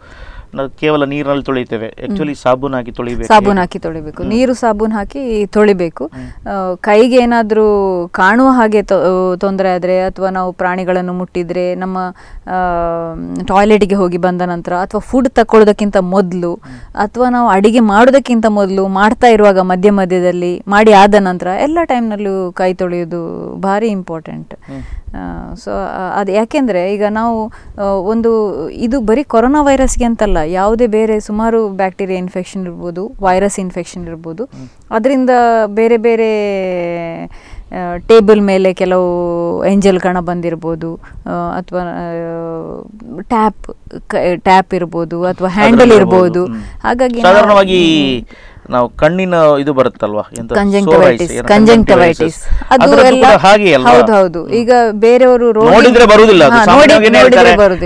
ನಾವು ಕೇವಲ ನೀರಿನಲ್ಲಿ ತೊಳಿತೇವೆ ಆಕ್ಚುಲಿ ಸಾಬೂನ್ ಹಾಕಿ ತೊಳಿಬೇಕು. ಸಾಬೂನ್ ಹಾಕಿ ತೊಳಿಬೇಕು. ನೀರು ಸಾಬೂನ್ ಹಾಕಿ ತೊಳಿಬೇಕು. ಕೈಗೆ ಏನಾದರೂ ಕಾಣುವ ಹಾಗೆ ತೊಂದರೆ ಆದರೆ ಅಥವಾ ನಾವು ಪ್ರಾಣಿಗಳನ್ನು ಮುಟ್ಟಿದ್ರೆ ನಮ್ಮ ಟಾಯ್ಲೆಟ್ಗೆ ಹೋಗಿ ಬಂದ ನಂತರ ಅಥವಾ ಫುಡ್ ತಕೊಳ್ಳೋದಕ್ಕಿಂತ ಮೊದಲು ಅಥವಾ ನಾವು ಅಡಿಗೆ ಮಾಡೋದಕ್ಕಿಂತ ಮೊದಲು ಮಾಡ್ತಾ ಇರುವಾಗ ಮಧ್ಯ ಮಧ್ಯದಲ್ಲಿ ಮಾಡಿ ಆದ ನಂತರ ಎಲ್ಲ ಟೈಮ್ನಲ್ಲೂ ಕೈ ತೊಳೆಯೋದು ಭಾರಿ ಇಂಪಾರ್ಟೆಂಟ್ ಸೊ ಅದು ಯಾಕೆಂದರೆ ಈಗ ನಾವು ಒಂದು ಇದು ಬರೀ ಕೊರೋನಾ ವೈರಸ್ಗೆ ಅಂತಲ್ಲ ಯಾವುದೇ ಬೇರೆ ಸುಮಾರು ಬ್ಯಾಕ್ಟೀರಿಯಾ ಇನ್ಫೆಕ್ಷನ್ ಇರ್ಬೋದು ವೈರಸ್ ಇನ್ಫೆಕ್ಷನ್ ಇರ್ಬೋದು. ಅದರಿಂದ ಬೇರೆ ಬೇರೆ ಟೇಬಲ್ ಮೇಲೆ ಕೆಲವು ಎಂಜಲ್ ಕಣ ಬಂದಿರ್ಬೋದು ಅಥವಾ ಟ್ಯಾಪ್ ಟ್ಯಾಪ್ ಇರ್ಬೋದು ಅಥವಾ ಹ್ಯಾಂಡಲ್ ಇರ್ಬೋದು. ಹಾಗಾಗಿ ನಾವು- ಕಣ್ಣಿನ ಇದು ಬರುತ್ತಲ್ವಾ? ಕಂಜಂಕ್ಟಿವೈಟಿಸ್ ಅದು ಎಲ್ಲ ಹಾಗೆ ಹೌದು ಹೌದು. ಈಗ ಬೇರೆಯವರು ನೋಡಿದ್ರೆ ಬರುವುದಿಲ್ಲ?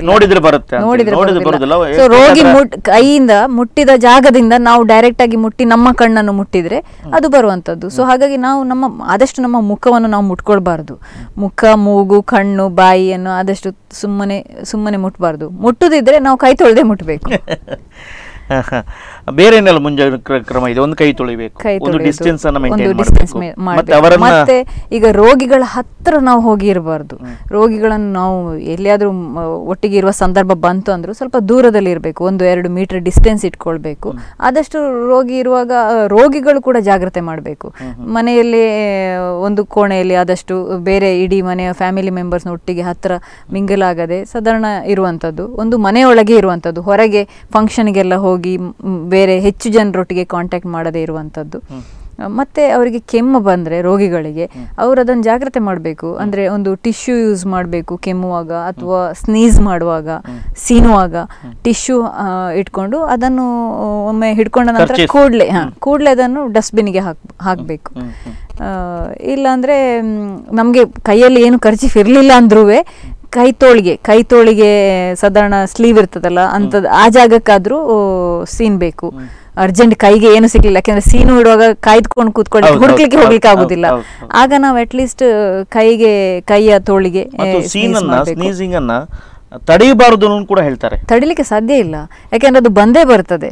ನೋಡಿದ್ರೆ ಬರುತ್ತೆ ನೋಡಿದ್ರೆ ಬರುವುದಿಲ್ಲ. ರೋಗಿ ಕೈಯಿಂದ ಮುಟ್ಟಿದ ಜಾಗದಿಂದ ನಾವು ಡೈರೆಕ್ಟ್ ಆಗಿ ಮುಟ್ಟಿ ನಮ್ಮ ಕಣ್ಣನ್ನು ಮುಟ್ಟಿದ್ರೆ ಅದು ಬರುವಂತದ್ದು ಸೊ ಹಾಗಾಗಿ ನಾವು ನಮ್ಮ ಆದಷ್ಟು ನಮ್ಮ ಮುಖವನ್ನು ನಾವು ಮುಟ್ಕೊಳ್ಬಾರ್ದು. ಮುಖ ಮೂಗು ಕಣ್ಣು ಬಾಯಿಯನ್ನು ಆದಷ್ಟು ಸುಮ್ಮನೆ ಸುಮ್ಮನೆ ಮುಟ್ಬಾರ್ದು. ಮುಟ್ಟುದಿದ್ರೆ ನಾವು ಕೈ ತೊಳೆದೇ ಮುಟ್ಬೇಕು. ಬೇರೆ ಏನೆಲ್ಲ ಮುಂಜಾಗ್ರತಾ ಕ್ರಮ ಇದೆ? ಒಂದು ಕೈ ತೊಳಿಬೇಕು. ಒಂದು. ಡಿಸ್ಟೆನ್ಸ್ ಅನ್ನ ಮೇಂಟೈನ್ ಮಾಡಬೇಕು. ಮತ್ತೆ ಅವರನ್ನ ಮತ್ತೆ ಈಗ ರೋಗಿಗಳ ಹತ್ರ ನಾವು ಹೋಗಿ ಇರಬಾರ್ದು ರೋಗಿಗಳನ್ನು ನಾವು ಎಲ್ಲಿಯಾದ್ರೂ ಒಟ್ಟಿಗೆ ಇರುವ ಸಂದರ್ಭ ಬಂತು ಅಂದ್ರು ಸ್ವಲ್ಪ ದೂರದಲ್ಲಿ ಇರಬೇಕು. ಒಂದು ಎರಡು ಮೀಟರ್ ಡಿಸ್ಟೆನ್ಸ್ ಇಟ್ಕೊಳ್ಬೇಕು. ಆದಷ್ಟು ರೋಗಿ ಇರುವಾಗ ರೋಗಿಗಳು ಕೂಡ ಜಾಗ್ರತೆ ಮಾಡಬೇಕು. ಮನೆಯಲ್ಲಿ ಒಂದು ಕೋಣೆಯಲ್ಲಿ ಆದಷ್ಟು ಬೇರೆ ಇಡೀ ಮನೆಯ ಫ್ಯಾಮಿಲಿ ಮೆಂಬರ್ಸ್ನ ಒಟ್ಟಿಗೆ ಹತ್ರ ಮಿಂಗಲಾಗದೆ ಸಾಧಾರಣ ಇರುವಂಥದ್ದು ಒಂದು ಮನೆಯೊಳಗೆ ಇರುವಂಥದ್ದು ಹೊರಗೆ ಫಂಕ್ಷನ್ಗೆಲ್ಲ ಹೋಗಿ ಬೇರೆ ಹೆಚ್ಚು ಜನರೊಟ್ಟಿಗೆ ಕಾಂಟ್ಯಾಕ್ಟ್ ಮಾಡದೇ ಇರುವಂಥದ್ದು ಮತ್ತೆ ಅವರಿಗೆ ಕೆಮ್ಮು ಬಂದರೆ ರೋಗಿಗಳಿಗೆ ಅವರು ಅದನ್ನು ಜಾಗ್ರತೆ ಮಾಡಬೇಕು. ಅಂದರೆ ಒಂದು ಟಿಶ್ಯೂ ಯೂಸ್ ಮಾಡಬೇಕು ಕೆಮ್ಮುವಾಗ ಅಥವಾ ಸ್ನೀಸ್ ಮಾಡುವಾಗ ಸೀನುವಾಗ ಟಿಶ್ಯೂ ಇಟ್ಕೊಂಡು ಅದನ್ನು ಒಮ್ಮೆ ಹಿಡ್ಕೊಂಡ ನಂತರ. ಕೂಡಲೇ ಹಾಂ ಕೂಡಲೇ ಅದನ್ನು ಡಸ್ಟ್ಬಿನ್ಗೆ ಹಾಕ್ ಹಾಕಬೇಕು. ಇಲ್ಲಾಂದರೆ ನಮಗೆ ಕೈಯಲ್ಲಿ ಏನು ಖರ್ಚಿಫ್ ಇರಲಿಲ್ಲ ಅಂದ್ರೂ ಕೈ ತೋಳಿಗೆ ಕೈ ತೋಳಿಗೆ ಸಾಧಾರಣ ಸ್ಲೀವ್ ಇರ್ತದಲ್ಲ ಅಂಥದ್ದು ಆ ಜಾಗಕ್ಕಾದ್ರೂ ಸೀನ್ಬೇಕು ಅರ್ಜೆಂಟ್ ಕೈಗೆ ಏನು ಸಿಗ್ಲಿಲ್ಲ ಯಾಕಂದ್ರೆ ಸೀನು ಇಡುವಾಗ ಕಾಯ್ದುಕೊಂಡು ಕೂತ್ಕೊಳ್ಳಿ ಹೌದು, ಹುಡುಕ್ಲಿಕ್ಕೆ ಹೋಗ್ಲಿಕ್ಕೆ ಆಗುದಿಲ್ಲ. ಆಗ ನಾವು ಅಟ್ಲೀಸ್ಟ್ ಕೈಗೆ ಕೈಯ ತೋಳಿಗೆ ತಡೆಯಬಾರದು ಕೂಡ ಹೇಳ್ತಾರೆ. ತಡಿಲಿಕ್ಕೆ ಸಾಧ್ಯ ಇಲ್ಲ. ಯಾಕೆಂದ್ರೆ ಅದು ಬಂದೇ ಬರ್ತದೆ.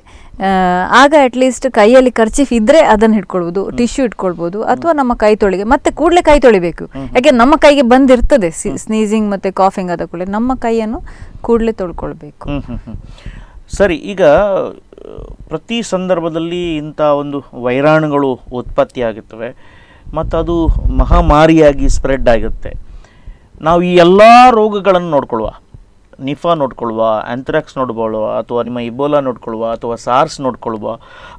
ಆಗ ಅಟ್ ಲೀಸ್ಟ್ ಕೈಯಲ್ಲಿ ಖರ್ಚಿಫ್ ಇದ್ರೆ ಅದನ್ನ ಹಿಡ್ಕೊಳ್ಬಹುದು ಟಿಶ್ಯೂ ಇಟ್ಕೊಳ್ಬಹುದು ಅಥವಾ ನಮ್ಮ ಕೈ ತೊಳಿಗೆ ಮತ್ತೆ ಕೂಡಲೇ ಕೈ ತೊಳಿಬೇಕು. ಯಾಕೆ ನಮ್ಮ ಕೈಗೆ ಬಂದಿರ್ತದೆ ಸ್ನೀಸಿಂಗ್ ಮತ್ತೆ ಕಾಫಿಂಗ್ ಆದ ಕೂಡಲೇ ನಮ್ಮ ಕೈಯನ್ನು ಕೂಡಲೇ ತೊಳ್ಕೊಳ್ಬೇಕು. ಸರಿ ಈಗ ಪ್ರತಿ ಸಂದರ್ಭದಲ್ಲಿ ಇಂಥ ಒಂದು ವೈರಾಣುಗಳು ಉತ್ಪತ್ತಿ ಆಗುತ್ತವೆ ಮತ್ತು ಅದು ಮಹಾಮಾರಿಯಾಗಿ ಸ್ಪ್ರೆಡ್ ಆಗುತ್ತೆ. ನಾವು ಈ ಎಲ್ಲ ರೋಗಗಳನ್ನು ನೋಡ್ಕೊಳ್ಳುವ. ನಿಫಾ ನೋಡ್ಕೊಳ್ಳುವ ಆ್ಯಂಥ್ರಾಕ್ಸ್ ನೋಡ್ಕೊಳ್ಳುವ, ಅಥವಾ ನಿಮ್ಮ ಇಬೋಲಾ ನೋಡ್ಕೊಳ್ಳುವ, ಅಥವಾ ಸಾರ್ಸ್ ನೋಡ್ಕೊಳ್ಳುವ,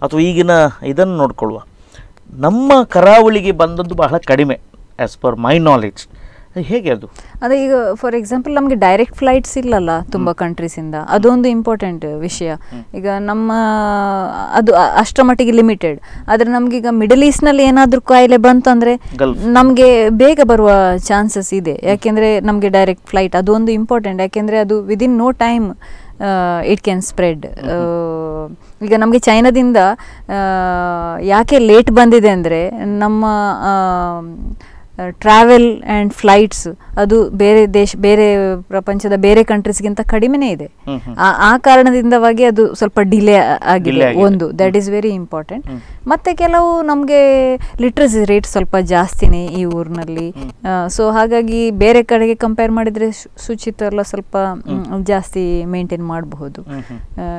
ಅಥವಾ ಈಗಿನ ಇದನ್ನು ನೋಡ್ಕೊಳ್ಳುವ. ನಮ್ಮ ಕರಾವಳಿಗೆ ಬಂದದ್ದು ಬಹಳ ಕಡಿಮೆ ಆ್ಯಸ್ ಪರ್ ಮೈ ನಾಲೆಡ್ಜ್ ಹೇಗೆ ಅದು? ಅದೇ ಈಗ ಫಾರ್ ಎಕ್ಸಾಂಪಲ್ ನಮಗೆ ಡೈರೆಕ್ಟ್ ಫ್ಲೈಟ್ಸ್ ಇಲ್ಲಲ್ಲ ತುಂಬ ಕಂಟ್ರೀಸಿಂದ ಅದೊಂದು ಇಂಪಾರ್ಟೆಂಟ್ ವಿಷಯ. ಈಗ ನಮ್ಮ ಅದು ಅಷ್ಟರ ಮಟ್ಟಿಗೆ ಲಿಮಿಟೆಡ್ ಆದರೆ ಈಗ ಮಿಡಲ್ ಈಸ್ಟ್ನಲ್ಲಿ ಏನಾದರೂ ಕಾಯಿಲೆ ಬಂತಂದರೆ. ನಮಗೆ ಬೇಗ ಬರುವ ಚಾನ್ಸಸ್ ಇದೆ. ಯಾಕೆಂದರೆ ನಮಗೆ ಡೈರೆಕ್ಟ್ ಫ್ಲೈಟ್ ಅದೊಂದು ಇಂಪಾರ್ಟೆಂಟ್ ಯಾಕೆಂದರೆ ಅದು within no time it can spread ಈಗ ನಮಗೆ ಚೈನಾದಿಂದ ಯಾಕೆ ಲೇಟ್ ಬಂದಿದೆ ಅಂದರೆ ನಮ್ಮ ಟ್ರಾವೆಲ್ ಆ್ಯಂಡ್ ಫ್ಲೈಟ್ಸ್ ಅದು ಬೇರೆ ದೇಶ ಬೇರೆ ಪ್ರಪಂಚದ ಬೇರೆ ಕಂಟ್ರೀಸ್ಗಿಂತ ಕಡಿಮೆನೇ ಇದೆ. ಆ- ಕಾರಣದಿಂದವಾಗಿ ಅದು ಸ್ವಲ್ಪ ಡಿಲೇ ಆಗಿದೆ. ಒಂದು ದಟ್ ಈಸ್ ವೆರಿ ಇಂಪಾರ್ಟೆಂಟ್ ಮತ್ತೆ ಕೆಲವು ನಮಗೆ ಲಿಟ್ರಸಿ ರೇಟ್ ಸ್ವಲ್ಪ ಜಾಸ್ತಿನೇ ಈ ಊರಿನಲ್ಲಿ. ಸೊ ಹಾಗಾಗಿ ಬೇರೆ ಕಡೆಗೆ ಕಂಪೇರ್ ಮಾಡಿದರೆ ಶುಚಿತ್ವ ಎಲ್ಲ ಸ್ವಲ್ಪ ಜಾಸ್ತಿ ಮೇಂಟೈನ್ ಮಾಡಬಹುದು.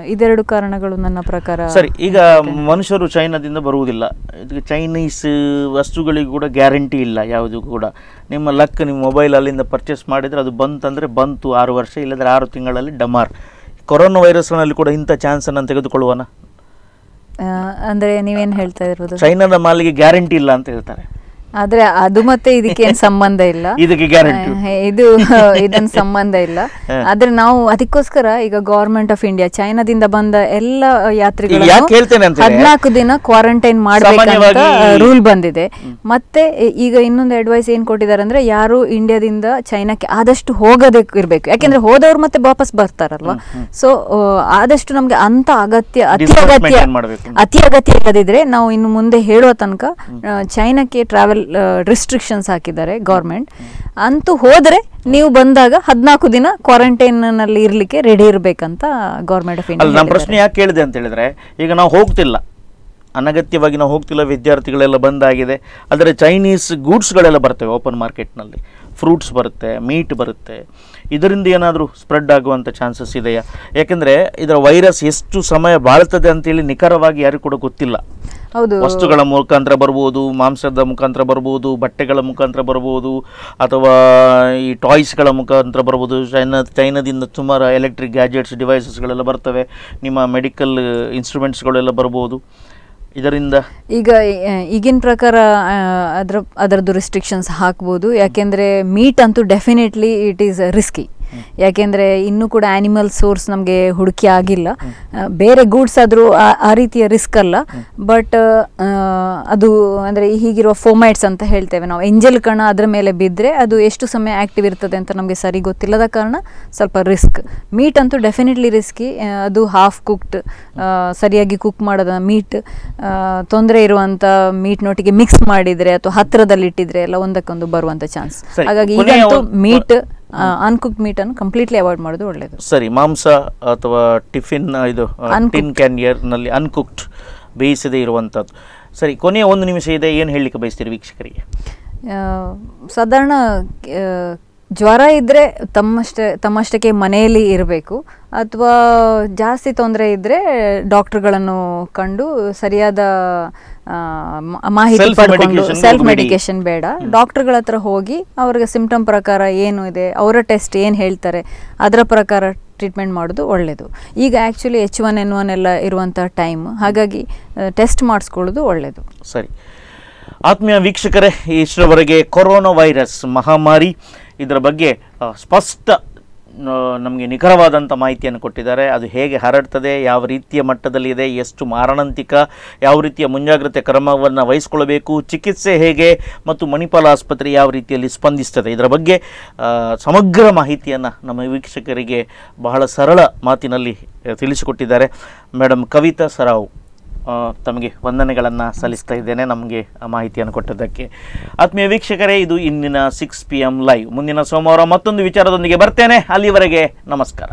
ಇದೆರಡು ಕಾರಣಗಳು ನನ್ನ ಪ್ರಕಾರ ಸರಿ ಈಗ ಮನುಷ್ಯರು ಚೈನಾದಿಂದ ಬರುವುದಿಲ್ಲ. ಚೈನೀಸ್ ವಸ್ತುಗಳಿಗೆ ಕೂಡ ಗ್ಯಾರಂಟಿ ಇಲ್ಲ. ಯಾವುದು ಕೂಡ. ನಿಮ್ಮ ಲಕ್ ನಿಮ್ಮ ಮೊಬೈಲ್ ಅಲ್ಲಿಂದ ಪರ್ಚೇಸ್ ಮಾಡಿದರೆ ಅದು ಬಂತಂದರೆ ಬಂತು ಆರು ವರ್ಷ ಇಲ್ಲದ್ರೆ ಆರು ತಿಂಗಳಲ್ಲಿ ಡಮಾರ್. ಕೊರೋನಾ ವೈರಸ್ನಲ್ಲಿ ಕೂಡ ಇಂಥ ಚಾನ್ಸನ್ನು ತೆಗೆದುಕೊಳ್ಳುವನ? ಅಂದರೆ ನೀವೇನ್ ಹೇಳ್ತಾ ಇರೋದು ಚೈನಾದ ಮಾಲಿಗೆ ಗ್ಯಾರಂಟಿ ಇಲ್ಲ ಅಂತ ಹೇಳ್ತಾರೆ. ಆದ್ರೆ ಅದು ಮತ್ತೆ ಇದಕ್ಕೆ ಏನ್ ಸಂಬಂಧ ಇಲ್ಲ. ಇದಕ್ಕೆ ಗ್ಯಾರಂಟಿ ಇದು ಇದನ್ ಸಂಬಂಧ ಇಲ್ಲ. ಆದ್ರೆ ನಾವು ಅದಕ್ಕೋಸ್ಕರ ಈಗ ಗವರ್ಮೆಂಟ್ ಆಫ್ ಇಂಡಿಯಾ ಚೈನಾದಿಂದ ಬಂದ ಎಲ್ಲ ಯಾತ್ರಿಗಳು ಹದಿನಾಲ್ಕು ದಿನ ಕ್ವಾರಂಟೈನ್ ಮಾಡಬೇಕಂತ ರೂಲ್ ಬಂದಿದೆ. ಮತ್ತೆ ಈಗ ಇನ್ನೊಂದು ಅಡ್ವೈಸ್ ಏನ್ ಕೊಟ್ಟಿದ್ದಾರೆ ಅಂದ್ರೆ ಯಾರು ಇಂಡಿಯಾದಿಂದ ಚೈನಾಕ್ಕೆ ಆದಷ್ಟು ಹೋಗೋದಕ್ಕೆ ಇರ್ಬೇಕು. ಯಾಕೆಂದ್ರೆ ಹೋದವ್ರು ಮತ್ತೆ ವಾಪಸ್ ಬರ್ತಾರಲ್ವಾ? ಸೊ ಆದಷ್ಟು ನಮ್ಗೆ ಅಂತ ಅಗತ್ಯ ಅತಿ ಅಗತ್ಯ ಅತಿ ಅಗತ್ಯ ಇಲ್ಲದಿದ್ರೆ ನಾವು ಇನ್ನು ಮುಂದೆ ಹೇಳುವ ತನಕ ಚೈನಾಕ್ಕೆ ಟ್ರಾವೆಲ್ ರಿಸ್ಟ್ರಿಕ್ಷನ್ಸ್ ಹಾಕಿದ್ದಾರೆ ಗೌರ್ಮೆಂಟ್ ಅಂತೂ ಹೋದ್ರೆ ನೀವು ಬಂದಾಗ ಹದಿನಾಲ್ಕು ದಿನ ಕ್ವಾರಂಟೈನ್ ಇರಲಿಕ್ಕೆ ಇರ್ಲಿಕ್ಕೆ ರೆಡಿ ಇರಬೇಕಂತ ಗೌರ್ಮೆಂಟ್ ಆಫ್ ಇಂಡಿಯಾ ನಮ್ಮ ಪ್ರಶ್ನೆ ಯಾಕೆ ಕೇಳಿದೆ ಅಂತ ಹೇಳಿದ್ರೆ ಈಗ ನಾವು ಹೋಗ್ತಿಲ್ಲ. ಅನಗತ್ಯವಾಗಿ ನಾವು ಹೋಗ್ತಿಲ್ಲ ವಿದ್ಯಾರ್ಥಿಗಳೆಲ್ಲ ಬಂದಾಗಿದೆ. ಆದರೆ ಚೈನೀಸ್ ಗೂಡ್ಸ್ಗಳೆಲ್ಲ ಬರ್ತವೆ ಓಪನ್ ಮಾರ್ಕೆಟ್ನಲ್ಲಿ ಫ್ರೂಟ್ಸ್ ಬರುತ್ತೆ ಮೀಟ್ ಬರುತ್ತೆ. ಇದರಿಂದ ಏನಾದರೂ ಸ್ಪ್ರೆಡ್ ಆಗುವಂಥ ಚಾನ್ಸಸ್ ಇದೆಯಾ? ಯಾಕೆಂದರೆ ಇದರ ವೈರಸ್ ಎಷ್ಟು ಸಮಯ ಬಾಳ್ತದೆ ಅಂತೇಳಿ ನಿಖರವಾಗಿ ಯಾರಿಗೂ ಕೂಡ ಗೊತ್ತಿಲ್ಲ. ವಸ್ತುಗಳ ಮುಖಾಂತರ ಬರ್ಬೋದು ಮಾಂಸದ ಮುಖಾಂತರ ಬರ್ಬೋದು ಬಟ್ಟೆಗಳ ಮುಖಾಂತರ ಬರ್ಬೋದು ಅಥವಾ ಈ ಟಾಯ್ಸ್ಗಳ ಮುಖಾಂತರ ಬರ್ಬೋದು. ಚೈನಾ ಚೈನಾದಿಂದ ಸುಮಾರು ಎಲೆಕ್ಟ್ರಿಕ್ ಗ್ಯಾಜೆಟ್ಸ್ ಡಿವೈಸಸ್ಗಳೆಲ್ಲ ಬರ್ತವೆ. ನಿಮ್ಮ ಮೆಡಿಕಲ್ ಇನ್ಸ್ಟ್ರೂಮೆಂಟ್ಸ್ಗಳೆಲ್ಲ ಬರ್ಬೋದು. ಇದರಿಂದ ಈಗ ಈಗಿನ ಪ್ರಕಾರ ಅದರ ಅದ್ರ ಅದರದ್ದು ರಿಸ್ಟ್ರಿಕ್ಷನ್ಸ್ ಹಾಕ್ಬೋದು. ಯಾಕೆಂದರೆ ಮೀಟ್ ಅಂತೂ ಡೆಫಿನೆಟ್ಲಿ ಇಟ್ ಈಸ್ ರಿಸ್ಕಿ ಯಾಕೆಂದ್ರೆ ಇನ್ನೂ ಕೂಡ ಆನಿಮಲ್ ಸೋರ್ಸ್ ನಮಗೆ ಹುಡುಕಿ ಆಗಿಲ್ಲ. ಬೇರೆ ಗೂಡ್ಸ್ ಆದರೂ ಆ ರೀತಿಯ ರಿಸ್ಕ್ ಅಲ್ಲ. ಬಟ್ ಅದು ಅಂದರೆ ಹೀಗಿರುವ ಫೋಮೈಟ್ಸ್ ಅಂತ ಹೇಳ್ತೇವೆ ನಾವು. ಎಂಜಲ್ ಕಣ ಅದರ ಮೇಲೆ ಬಿದ್ದರೆ ಅದು ಎಷ್ಟು ಸಮಯ ಆಕ್ಟಿವ್ ಇರ್ತದೆ ಅಂತ ನಮಗೆ ಸರಿ ಗೊತ್ತಿಲ್ಲದ ಕಾರಣ ಸ್ವಲ್ಪ ರಿಸ್ಕ್ ಮೀಟ್ ಅಂತೂ ಡೆಫಿನೆಟ್ಲಿ ರಿಸ್ಕಿ ಅದು ಹಾಫ್ ಕುಕ್ಡ್ ಸರಿಯಾಗಿ ಕುಕ್ ಮಾಡದ ಮೀಟ್ ತೊಂದರೆ ಇರುವಂಥ ಮೀಟ್ನೊಟ್ಟಿಗೆ ಮಿಕ್ಸ್ ಮಾಡಿದರೆ ಅಥವಾ ಹತ್ತಿರದಲ್ಲಿ ಇಟ್ಟಿದ್ರೆ ಎಲ್ಲ ಒಂದಕ್ಕೊಂದು ಬರುವಂಥ ಚಾನ್ಸ್ ಹಾಗಾಗಿ ಈಗಂತೂ ಮೀಟ್ ಅನ್ಕುಕ್ ಮೀಟನ್ನು ಕಂಪ್ಲೀಟ್ಲಿ ಅವಾಯ್ಡ್ ಮಾಡೋದು ಒಳ್ಳೆಯದು ಸರಿ ಮಾಂಸ ಅಥವಾ ಟಿಫಿನ್ ಇದು ಟಿನ್ ಕ್ಯಾನ್ ಇಯರ್ನಲ್ಲಿ ಅನ್ಕುಕ್ಡ್ ಬೇಯಿಸದೇ ಇರುವಂಥದ್ದು ಸರಿ ಕೊನೆಯ ಒಂದು ನಿಮಿಷ ಇದೆ ಏನು ಹೇಳಲಿಕ್ಕೆ ಬಯಸ್ತೀರಿ ವೀಕ್ಷಕರಿಗೆ? ಸಾಧಾರಣ ಜ್ವರ ಇದ್ದರೆ ತಮ್ಮಷ್ಟೇ ತಮ್ಮಷ್ಟಕ್ಕೆ ಮನೆಯಲ್ಲಿ ಇರಬೇಕು. ಅಥವಾ ಜಾಸ್ತಿ ತೊಂದರೆ ಇದ್ದರೆ ಡಾಕ್ಟ್ರುಗಳನ್ನು ಕಂಡು ಸರಿಯಾದ ಮಾಹಿತಿ ಪಡ್ಕೊಂಡು ಸೆಲ್ಫ್. ಮೆಡಿಕೇಶನ್ ಬೇಡ. ಡಾಕ್ಟರ್ಗಳ ಹತ್ರ ಹೋಗಿ ಅವ್ರಿಗೆ ಸಿಂಪ್ಟಮ್ ಪ್ರಕಾರ ಏನು ಇದೆ ಅವರ ಟೆಸ್ಟ್ ಏನು ಹೇಳ್ತಾರೆ ಅದರ ಪ್ರಕಾರ ಟ್ರೀಟ್ಮೆಂಟ್ ಮಾಡೋದು ಒಳ್ಳೆಯದು ಈಗ actually H one N one ಎಲ್ಲ ಇರುವಂಥ ಟೈಮ್ ಹಾಗಾಗಿ ಟೆಸ್ಟ್ ಮಾಡಿಸ್ಕೊಳ್ಳೋದು ಒಳ್ಳೆಯದು ಸರಿ. ಆತ್ಮೀಯ ವೀಕ್ಷಕರೇ ಇಷ್ಟರವರೆಗೆ ಕೊರೋನಾ ವೈರಸ್ ಮಹಾಮಾರಿ ಇದರ ಬಗ್ಗೆ ಸ್ಪಷ್ಟ ನಮಗೆ ನಿಖರವಾದಂಥ ಮಾಹಿತಿಯನ್ನು ಕೊಟ್ಟಿದ್ದಾರೆ. ಅದು ಹೇಗೆ ಹರಡ್ತದೆ, ಯಾವ ರೀತಿಯ ಮಟ್ಟದಲ್ಲಿ ಇದೆ, ಎಷ್ಟು ಮಾರಣಾಂತಿಕ, ಯಾವ ರೀತಿಯ ಮುಂಜಾಗ್ರತೆ ಕ್ರಮವನ್ನು ವಹಿಸ್ಕೊಳ್ಬೇಕು, ಚಿಕಿತ್ಸೆ ಹೇಗೆ, ಮತ್ತು ಮಣಿಪಾಲ ಆಸ್ಪತ್ರೆ ಯಾವ ರೀತಿಯಲ್ಲಿ ಸ್ಪಂದಿಸ್ತದೆ. ಇದರ ಬಗ್ಗೆ ಸಮಗ್ರ ಮಾಹಿತಿಯನ್ನು ನಮ್ಮ ವೀಕ್ಷಕರಿಗೆ ಬಹಳ ಸರಳ ಮಾತಿನಲ್ಲಿ ತಿಳಿಸಿಕೊಟ್ಟಿದ್ದಾರೆ. ಮೇಡಮ್ ಕವಿತಾ ಸರಾವ್. ತಮಗೆ ವಂದನೆಗಳನ್ನು ಸಲ್ಲಿಸ್ತಾ ಇದ್ದೇನೆ ನಮಗೆ ಮಾಹಿತಿಯನ್ನು ಕೊಟ್ಟದ್ದಕ್ಕೆ. ಆತ್ಮೀಯ ವೀಕ್ಷಕರೇ, ಇದು ಇಂದಿನ ಸಿಕ್ಸ್ ಪಿ ಎಂ ಲೈವ್ ಮುಂದಿನ ಸೋಮವಾರ ಮತ್ತೊಂದು ವಿಚಾರದೊಂದಿಗೆ ಬರ್ತೇನೆ. ಅಲ್ಲಿವರೆಗೆ ನಮಸ್ಕಾರ.